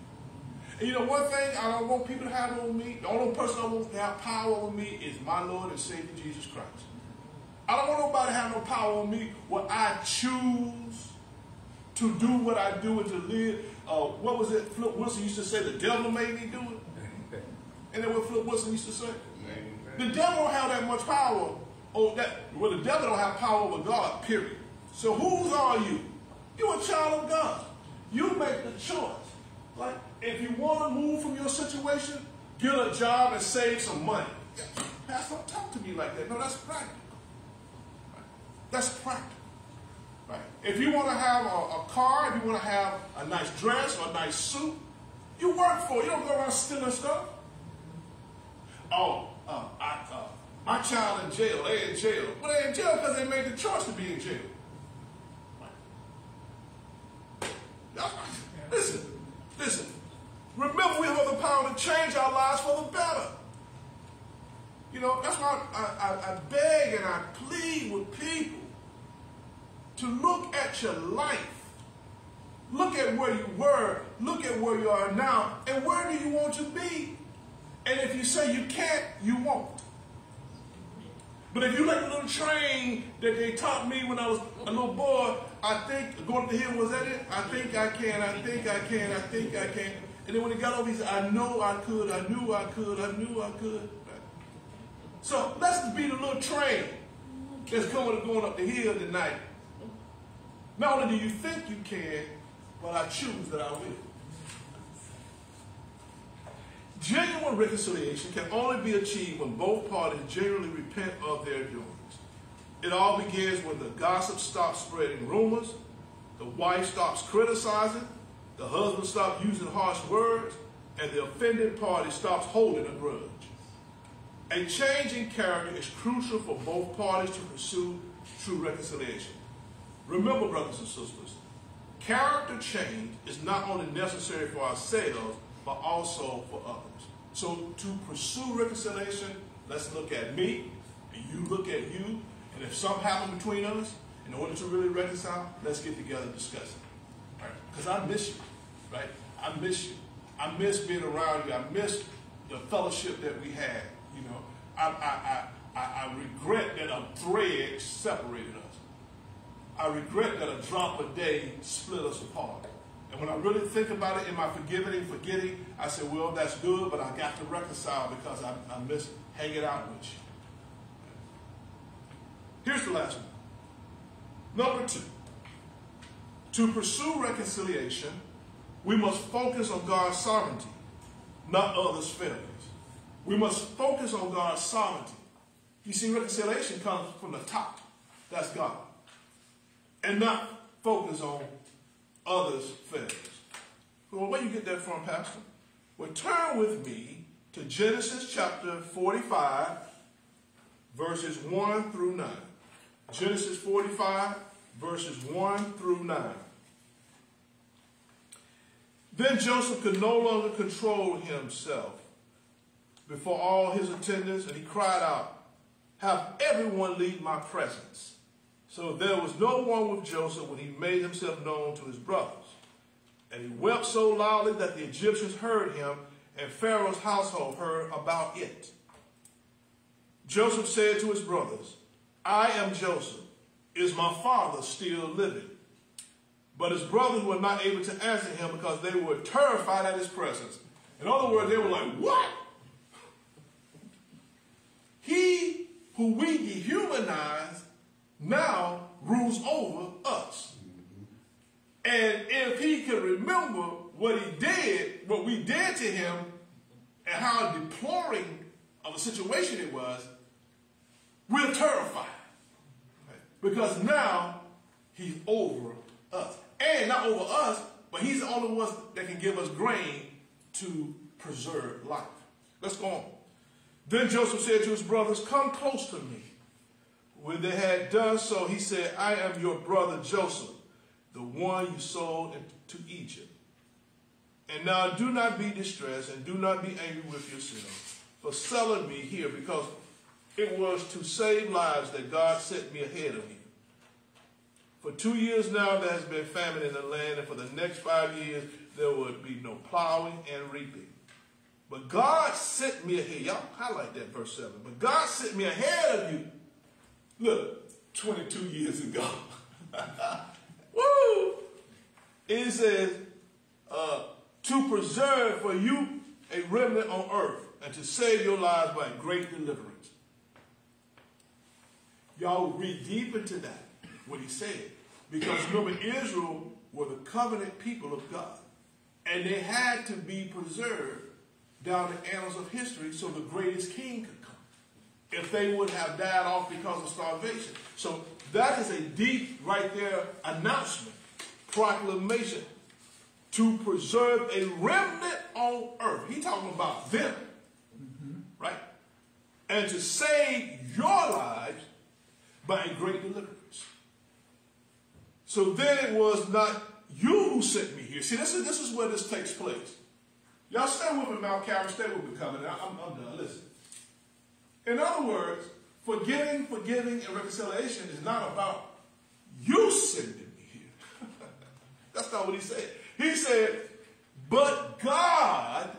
And you know one thing I don't want people to have over me? The only person I want to have power over me is my Lord and Savior Jesus Christ. I don't want nobody to have no power on me when I choose to do what I do and to live. Uh, what was it? Flip Wilson used to say, the devil made me do it. And then what Flip Wilson used to say? The devil don't have that much power. Oh, that well, the devil don't have power over God, period. So whose are you? You're a child of God. You make the choice. Like, if you want to move from your situation, get a job and save some money. Pastor, don't talk to me like that. No, that's practical. That's practical. Right? If you want to have a, a, car, if you want to have a nice dress or a nice suit, you work for it. You don't go around stealing stuff. Oh, uh, I, uh, my child in jail. They in jail. Well, they in jail because they made the choice to be in jail. Right? Listen, listen. Remember, we have the power to change our lives for the better. You know, that's why I, I, I beg and I plead with people to look at your life. Look at where you were. Look at where you are now. And where do you want to be? And if you say you can't, you won't. But if you let the little train that they taught me when I was a little boy, I think, going up the hill, was that it? I think I can, I think I can, I think I can. And then when he got over, he said, I know I could, I knew I could, I knew I could. So let's be the little train that's coming going up the hill tonight. Not only do you think you can, but I choose that I will. Genuine reconciliation can only be achieved when both parties genuinely repent of their doings. It all begins when the gossip stops spreading rumors, the wife stops criticizing, the husband stops using harsh words, and the offended party stops holding a grudge. A change in character is crucial for both parties to pursue true reconciliation. Remember, brothers and sisters, character change is not only necessary for ourselves, but also for others. So to pursue reconciliation, let's look at me, and you look at you, and if something happened between us, in order to really reconcile, let's get together and discuss it. Because right? I miss you, right? I miss you. I miss being around you. I miss the fellowship that we had. You know, I, I, I, I, regret that a thread separated us. I regret that a drop a day split us apart. And when I really think about it in my forgiving and forgetting, I say, well, that's good, but I got to reconcile because I, I miss hanging out with you. Here's the last one. Number two. To pursue reconciliation, we must focus on God's sovereignty, not others' failures. We must focus on God's sovereignty. You see, reconciliation comes from the top. That's God. And not focus on others' failures. Well, where you get that from, Pastor? Well, turn with me to Genesis chapter 45, verses 1 through 9. Genesis 45, verses 1 through 9. Then Joseph could no longer control himself before all his attendants, and he cried out, Have everyone leave my presence. So there was no one with Joseph when he made himself known to his brothers. And he wept so loudly that the Egyptians heard him, and Pharaoh's household heard about it. Joseph said to his brothers, I am Joseph. Is my father still living? But his brothers were not able to answer him because they were terrified at his presence. In other words, they were like, What? He who we dehumanize now rules over us. And if he can remember what he did, what we did to him, and how deploring of a situation it was, we're terrified. Because now he's over us. And not over us, but he's the only one that can give us grain to preserve life. Let's go on. Then Joseph said to his brothers, Come close to me. When they had done so, he said, I am your brother Joseph, the one you sold into Egypt. And now do not be distressed and do not be angry with yourselves for selling me here, because it was to save lives that God sent me ahead of you. For two years now there has been famine in the land, and for the next five years there would be no plowing and reaping. But God sent me ahead. Y'all highlight that verse 7. But God sent me ahead of you Look, 22 years ago. [laughs] Woo! It says, uh, to preserve for you a remnant on earth and to save your lives by great deliverance. Y'all read deep into that, what he said. Because remember, Israel were the covenant people of God. And they had to be preserved down the annals of history so the greatest king could come. if they would have died off because of starvation. So that is a deep, right there, announcement, proclamation to preserve a remnant on earth. He talking about them, mm-hmm. right? And to save your lives by a great deliverance. So then it was not you who sent me here. See, this is, this is where this takes place. Y'all stay with me, Mount Calvary. Stay with me, coming. I'm, I'm done. Listen. In other words, forgiving, forgiving, and reconciliation is not about you sending me here. [laughs] That's not what he said. He said, but God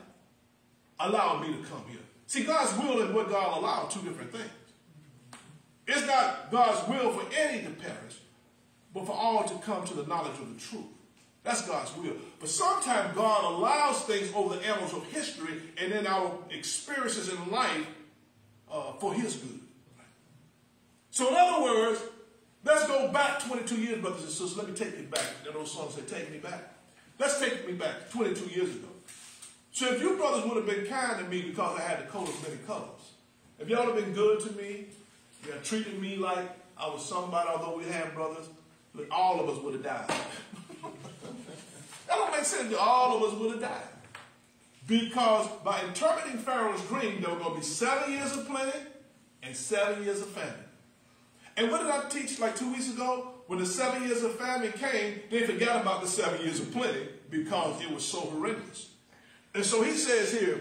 allowed me to come here. See, God's will and what God allowed two different things. It's not God's will for any to perish, but for all to come to the knowledge of the truth. That's God's will. But sometimes God allows things over the annals of history and in our experiences in life uh, for his good. So in other words, let's go back 22 years, brothers and sisters. Let me take you back. That old song said, take me back. Let's take me back 22 years ago. So if you brothers would have been kind to me because I had the coat of many colors, if y'all would have been good to me, have treated me like I was somebody, although we had brothers, but all of us would have died. [laughs] that don't make sense. All of us would have died. Because by interpreting Pharaoh's dream, there were going to be seven years of plenty and seven years of famine. And what did I teach like two weeks ago? When the seven years of famine came, they forgot about the seven years of plenty because it was so horrendous. And so he says here,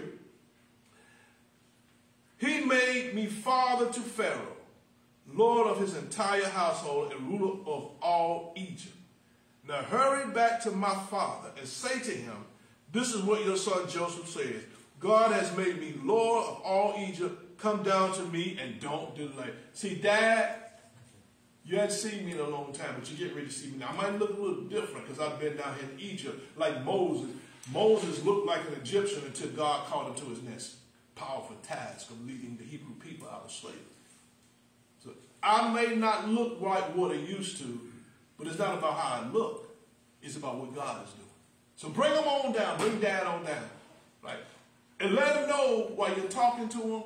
he made me father to Pharaoh, lord of his entire household and ruler of all Egypt. Now hurry back to my father and say to him, this is what your son Joseph says. God has made me Lord of all Egypt. Come down to me and don't delay. See, Dad, you hadn't seen me in a long time, but you're getting ready to see me now. I might look a little different because I've been down here in Egypt like Moses. Moses looked like an Egyptian until God called him to his next powerful task of leading the Hebrew people out of slavery. I may not look like what I used to, but it's not about how I look. It's about what God is doing. So bring them on down. Bring dad on down. Right? And let him know while you're talking to him,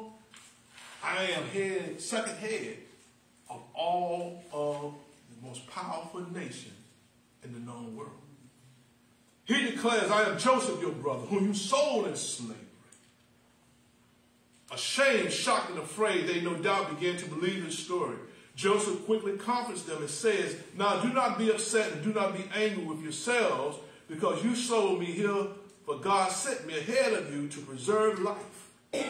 I am head, second head of all of the most powerful nation in the known world. He declares, I am Joseph, your brother, whom you sold in slavery. Ashamed, shocked, and afraid, they no doubt began to believe his story. Joseph quickly comforts them and says, Now do not be upset and do not be angry with yourselves because you sold me here for God sent me ahead of you to preserve life. [coughs]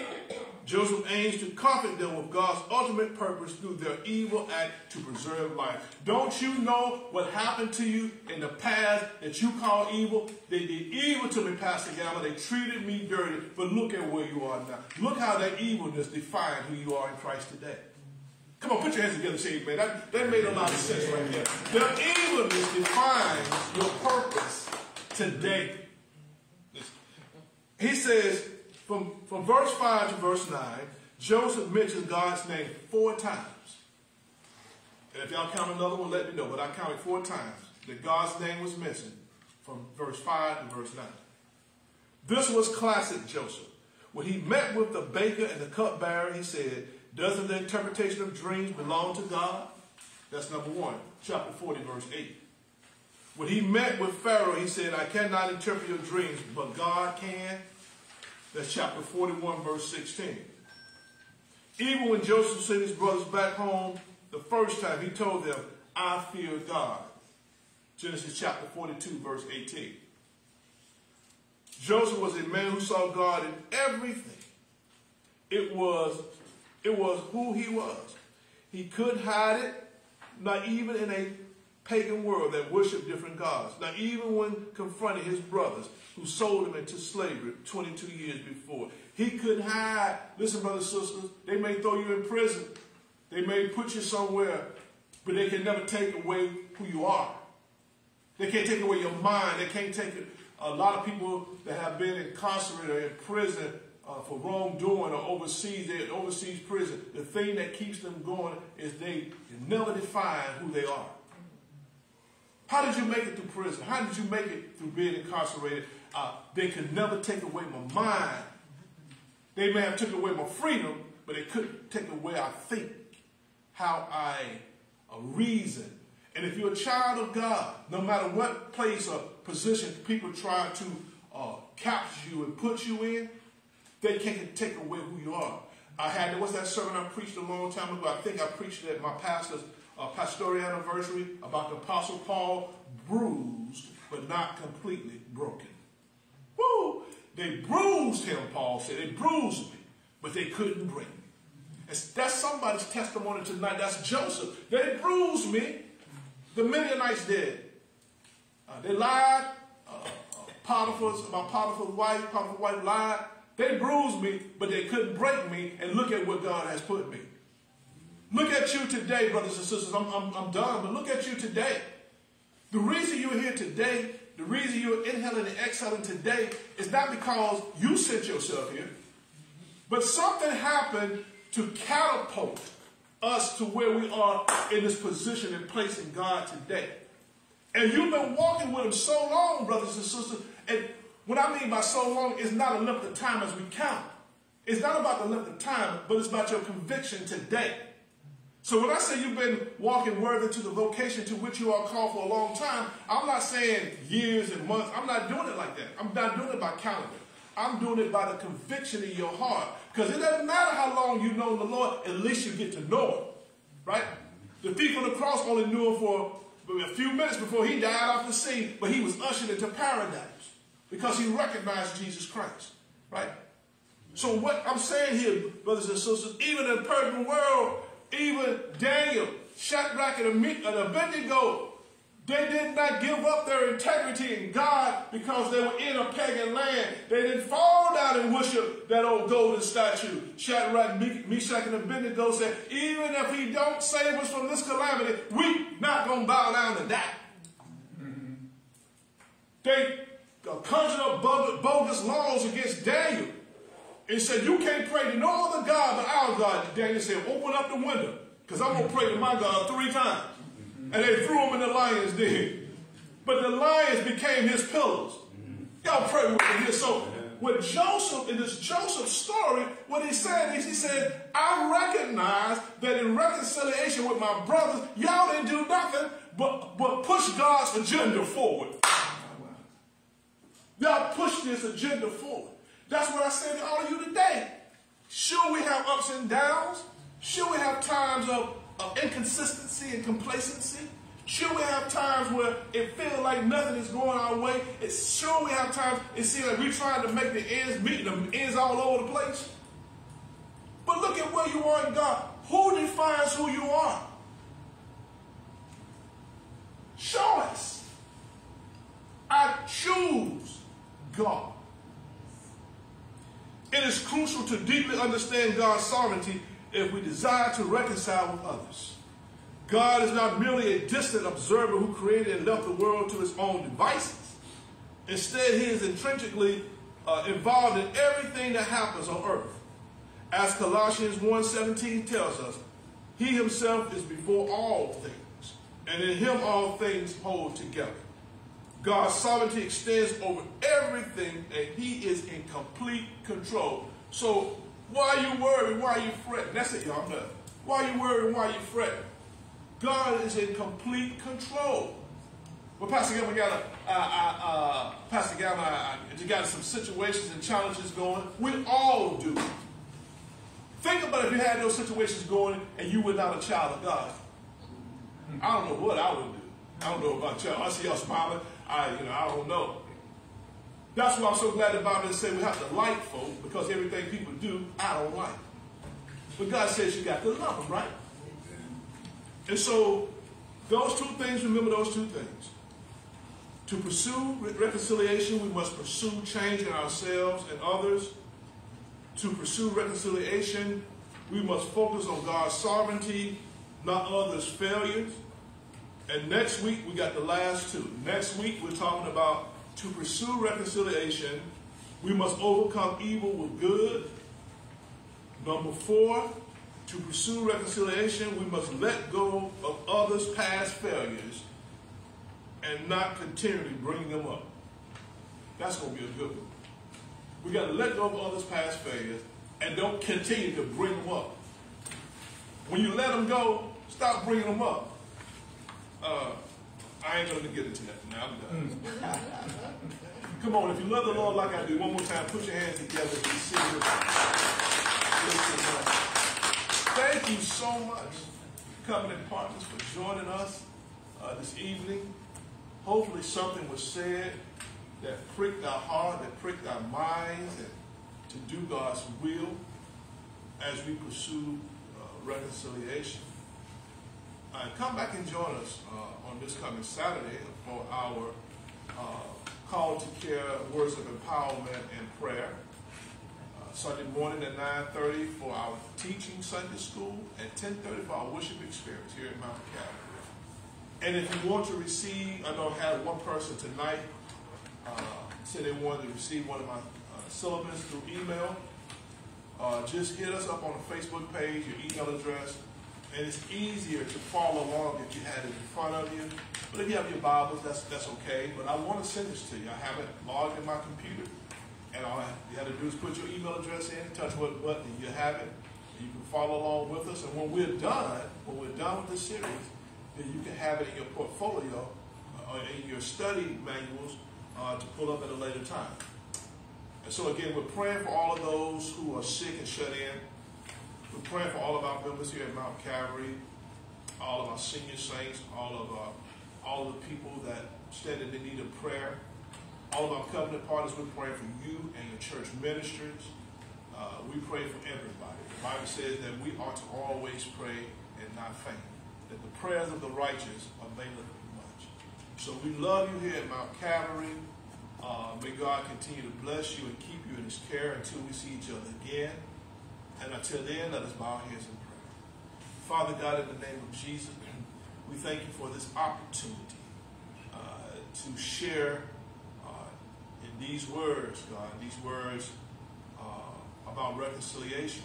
Joseph aims to comfort them with God's ultimate purpose through their evil act to preserve life. Don't you know what happened to you in the past that you call evil? They did evil to me, Pastor Galmon. They treated me dirty. But look at where you are now. Look how that evilness defined who you are in Christ today. Come on, put your hands together say amen. That, that made a lot of sense right there. The evilness defines your purpose today. He says, from, from verse 5 to verse 9, Joseph mentions God's name four times. And if y'all count another one, let me know. But I counted four times that God's name was mentioned from verse 5 to verse 9. This was classic Joseph. When he met with the baker and the cupbearer, he said, Doesn't the interpretation of dreams belong to God? That's number one, chapter 40, verse 8. When he met with Pharaoh, he said, I cannot interpret your dreams, but God can. That's chapter 41, verse 16. Even when Joseph sent his brothers back home the first time, he told them, I fear God. Genesis chapter 42, verse 18. Joseph was a man who saw God in everything. It was, it was who he was. He couldn't hide it, not even in a pagan world that worshiped different gods. Not even when confronting his brothers who sold him into slavery 22 years before. He couldn't hide. Listen, brothers and sisters, they may throw you in prison. They may put you somewhere, but they can never take away who you are. They can't take away your mind. They can't take it. A lot of people that have been incarcerated or in prison uh, for wrongdoing or overseas, overseas prison. The thing that keeps them going is they never define who they are. How did you make it through prison? How did you make it through being incarcerated? Uh, they could never take away my mind. They may have took away my freedom, but they couldn't take away I think, how I uh, reason. And if you're a child of God, no matter what place or position people try to uh, capture you and put you in, they can't take away who you are. I had, what's that sermon I preached a long time ago? I think I preached it at my pastor's uh, pastoral anniversary about the Apostle Paul, bruised but not completely broken. Woo! They bruised him, Paul said. They bruised me, but they couldn't break me. that's somebody's testimony tonight. That's Joseph. They bruised me. The Midianites did. Uh, they lied. Uh, uh, Potiphar's, about Potiphar's wife, Potiphar's wife lied. They bruised me, but they couldn't break me. And look at what God has put me. Look at you today, brothers and sisters. I'm, I'm, I'm done, but look at you today. The reason you're here today, the reason you're inhaling and exhaling today is not because you sent yourself here, but something happened to catapult us to where we are in this position and place in God today. And you've been walking with him so long, brothers and sisters. And what I mean by so long is not a length of time as we count. It's not about the length of time, but it's about your conviction today. So when I say you've been walking worthy to the vocation to which you are called for a long time, I'm not saying years and months. I'm not doing it like that. I'm not doing it by calendar. I'm doing it by the conviction in your heart. Because it doesn't matter how long you know the Lord, at least you get to know him. Right? The thief on the cross only knew him for a few minutes before he died off the scene, but he was ushered into paradise because he recognized Jesus Christ. Right? So what I'm saying here, brothers and sisters, even in the perfect world, even Daniel, Shadrach, and Abednego, they did not give up their integrity in God because they were in a pagan land. They didn't fall down and worship that old golden statue. Shadrach, Meshach, and Abednego said, even if he don't save us from this calamity, we not going to bow down and die. Mm-hmm. They conjured up bogus laws against Daniel and said, You can't pray to no other God but our God. Daniel said, Open up the window, because I'm going to pray to my God three times. And they threw him in the lion's den. But the lions became his pillars. Y'all pray with me here. So, with Joseph, in this Joseph story, what he said is, he said, I recognize that in reconciliation with my brothers, y'all didn't do nothing but, but push God's agenda forward. Y'all push this agenda forward. That's what I say to all of you today. Sure, we have ups and downs. Sure, we have times of, of inconsistency and complacency. Sure, we have times where it feels like nothing is going our way. It's sure we have times it seems like we're trying to make the ends meet, the ends all over the place. But look at where you are in God. Who defines who you are? Choice. I choose God. It is crucial to deeply understand God's sovereignty if we desire to reconcile with others. God is not merely a distant observer who created and left the world to his own devices. Instead, he is intrinsically uh, involved in everything that happens on earth. As Colossians 1.17 tells us, he himself is before all things, and in him all things hold together. God's sovereignty extends over everything, and he is in complete control. So why are you worried? Why are you fretting? That's it, y'all. I'm done. Why are you worried? Why are you fretting? God is in complete control. Well, Pastor Galmon got a, uh, uh, Pastor Galmon, I, I, got some situations and challenges going. We all do. Think about if you had those situations going and you were not a child of God. I don't know what I would do. I don't know about y'all. I see y'all smiling. I, you know, I don't know. That's why I'm so glad the Bible says we have to like folk because everything people do, I don't like. But God says you got to love them, right? And so, those two things, remember those two things. To pursue reconciliation, we must pursue change in ourselves and others. To pursue reconciliation, we must focus on God's sovereignty, not others' failures. And next week, we got the last two. Next week, we're talking about to pursue reconciliation, we must overcome evil with good. Number four, to pursue reconciliation, we must let go of others' past failures and not continually bring them up. That's going to be a good one. We got to let go of others' past failures and don't continue to bring them up. When you let them go, stop bringing them up. Uh, I ain't going to get into that now. I'm done. [laughs] Come on, if you love the Lord like I do, one more time, put your hands together Thank you so much, covenant partners, for joining us uh, this evening. Hopefully something was said that pricked our heart, that pricked our minds, and to do God's will as we pursue uh, reconciliation. Uh, come back and join us uh, on this coming Saturday for our uh, call to care, words of empowerment and prayer. Sunday morning at 9.30 for our teaching Sunday school, and 10.30 for our worship experience here at Mount Calvary. And if you want to receive, I know I had one person tonight uh, said they wanted to receive one of my uh, syllabus through email. Uh, just hit us up on the Facebook page, your email address, and it's easier to follow along if you had it in front of you. But if you have your Bibles, that's, that's okay. But I want to send this to you. I have it logged in my computer. And all you have to do is put your email address in, touch what button, you have it. And you can follow along with us. And when we're done, when we're done with the series, then you can have it in your portfolio uh, or in your study manuals uh, to pull up at a later time. And so again, we're praying for all of those who are sick and shut in. We're praying for all of our members here at Mount Calvary, all of our senior saints, all of our, all of the people that stand in the need of prayer. All of our covenant partners, we're praying for you and your church ministries. Uh, we pray for everybody. The Bible says that we ought to always pray and not faint. That the prayers of the righteous availeth much. So we love you here at Mount Calvary. Uh, may God continue to bless you and keep you in his care until we see each other again. And until then, let us bow our heads in prayer. Father God, in the name of Jesus, [clears throat] we thank you for this opportunity uh, to share in these words, God, these words uh, about reconciliation,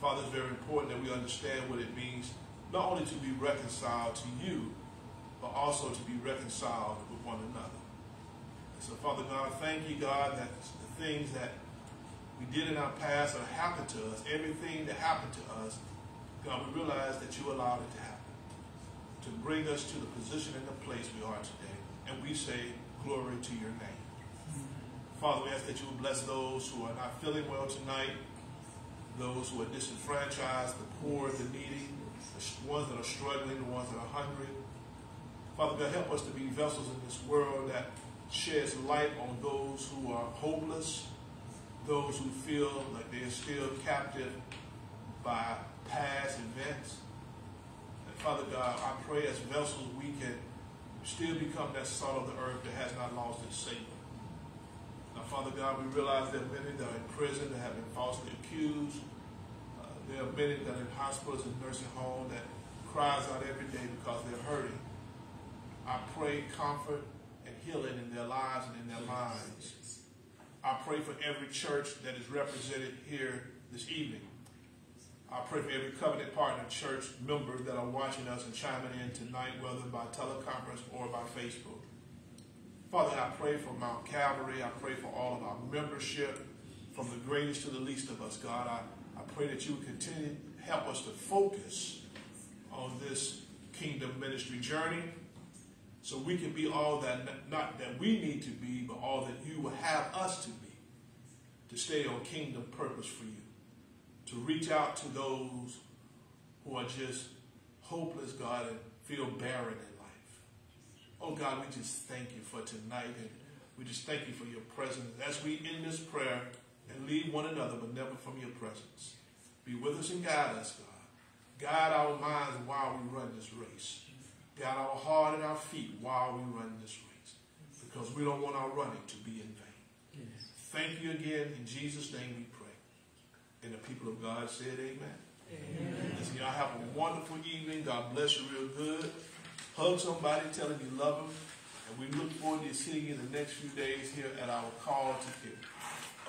Father, it's very important that we understand what it means not only to be reconciled to you, but also to be reconciled with one another. And so, Father God, thank you, God, that the things that we did in our past or happened to us, everything that happened to us, God, we realize that you allowed it to happen to bring us to the position and the place we are today. And we say, glory to your name. Father, we ask that you would bless those who are not feeling well tonight, those who are disenfranchised, the poor, the needy, the ones that are struggling, the ones that are hungry. Father God, help us to be vessels in this world that sheds light on those who are hopeless, those who feel like they're still captive by past events. And Father God, I pray as vessels we can still become that salt of the earth that has not lost its savor. Now, Father God, we realize there are many that are in prison that have been falsely accused. Uh, there are many that are in hospitals and nursing homes that cries out every day because they're hurting. I pray comfort and healing in their lives and in their minds. I pray for every church that is represented here this evening. I pray for every covenant partner church member that are watching us and chiming in tonight, whether by teleconference or by Facebook. Father, I pray for Mount Calvary. I pray for all of our membership, from the greatest to the least of us, God. I, I pray that you would continue to help us to focus on this kingdom ministry journey so we can be all that, not that we need to be, but all that you will have us to be, to stay on kingdom purpose for you to reach out to those who are just hopeless, God, and feel barren in life. Oh, God, we just thank you for tonight, and we just thank you for your presence. As we end this prayer and leave one another, but never from your presence, be with us and guide us, God. Guide our minds while we run this race. Guide our heart and our feet while we run this race, because we don't want our running to be in vain. Thank you again. In Jesus' name we pray. And the people of God said, Amen. Amen. Listen, y'all have a wonderful evening. God bless you real good. Hug somebody, tell them you love them. And we look forward to seeing you in the next few days here at our call to care.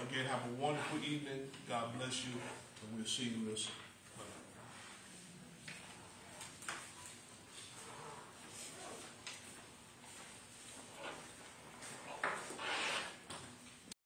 Again, have a wonderful evening. God bless you. And we'll see you real soon.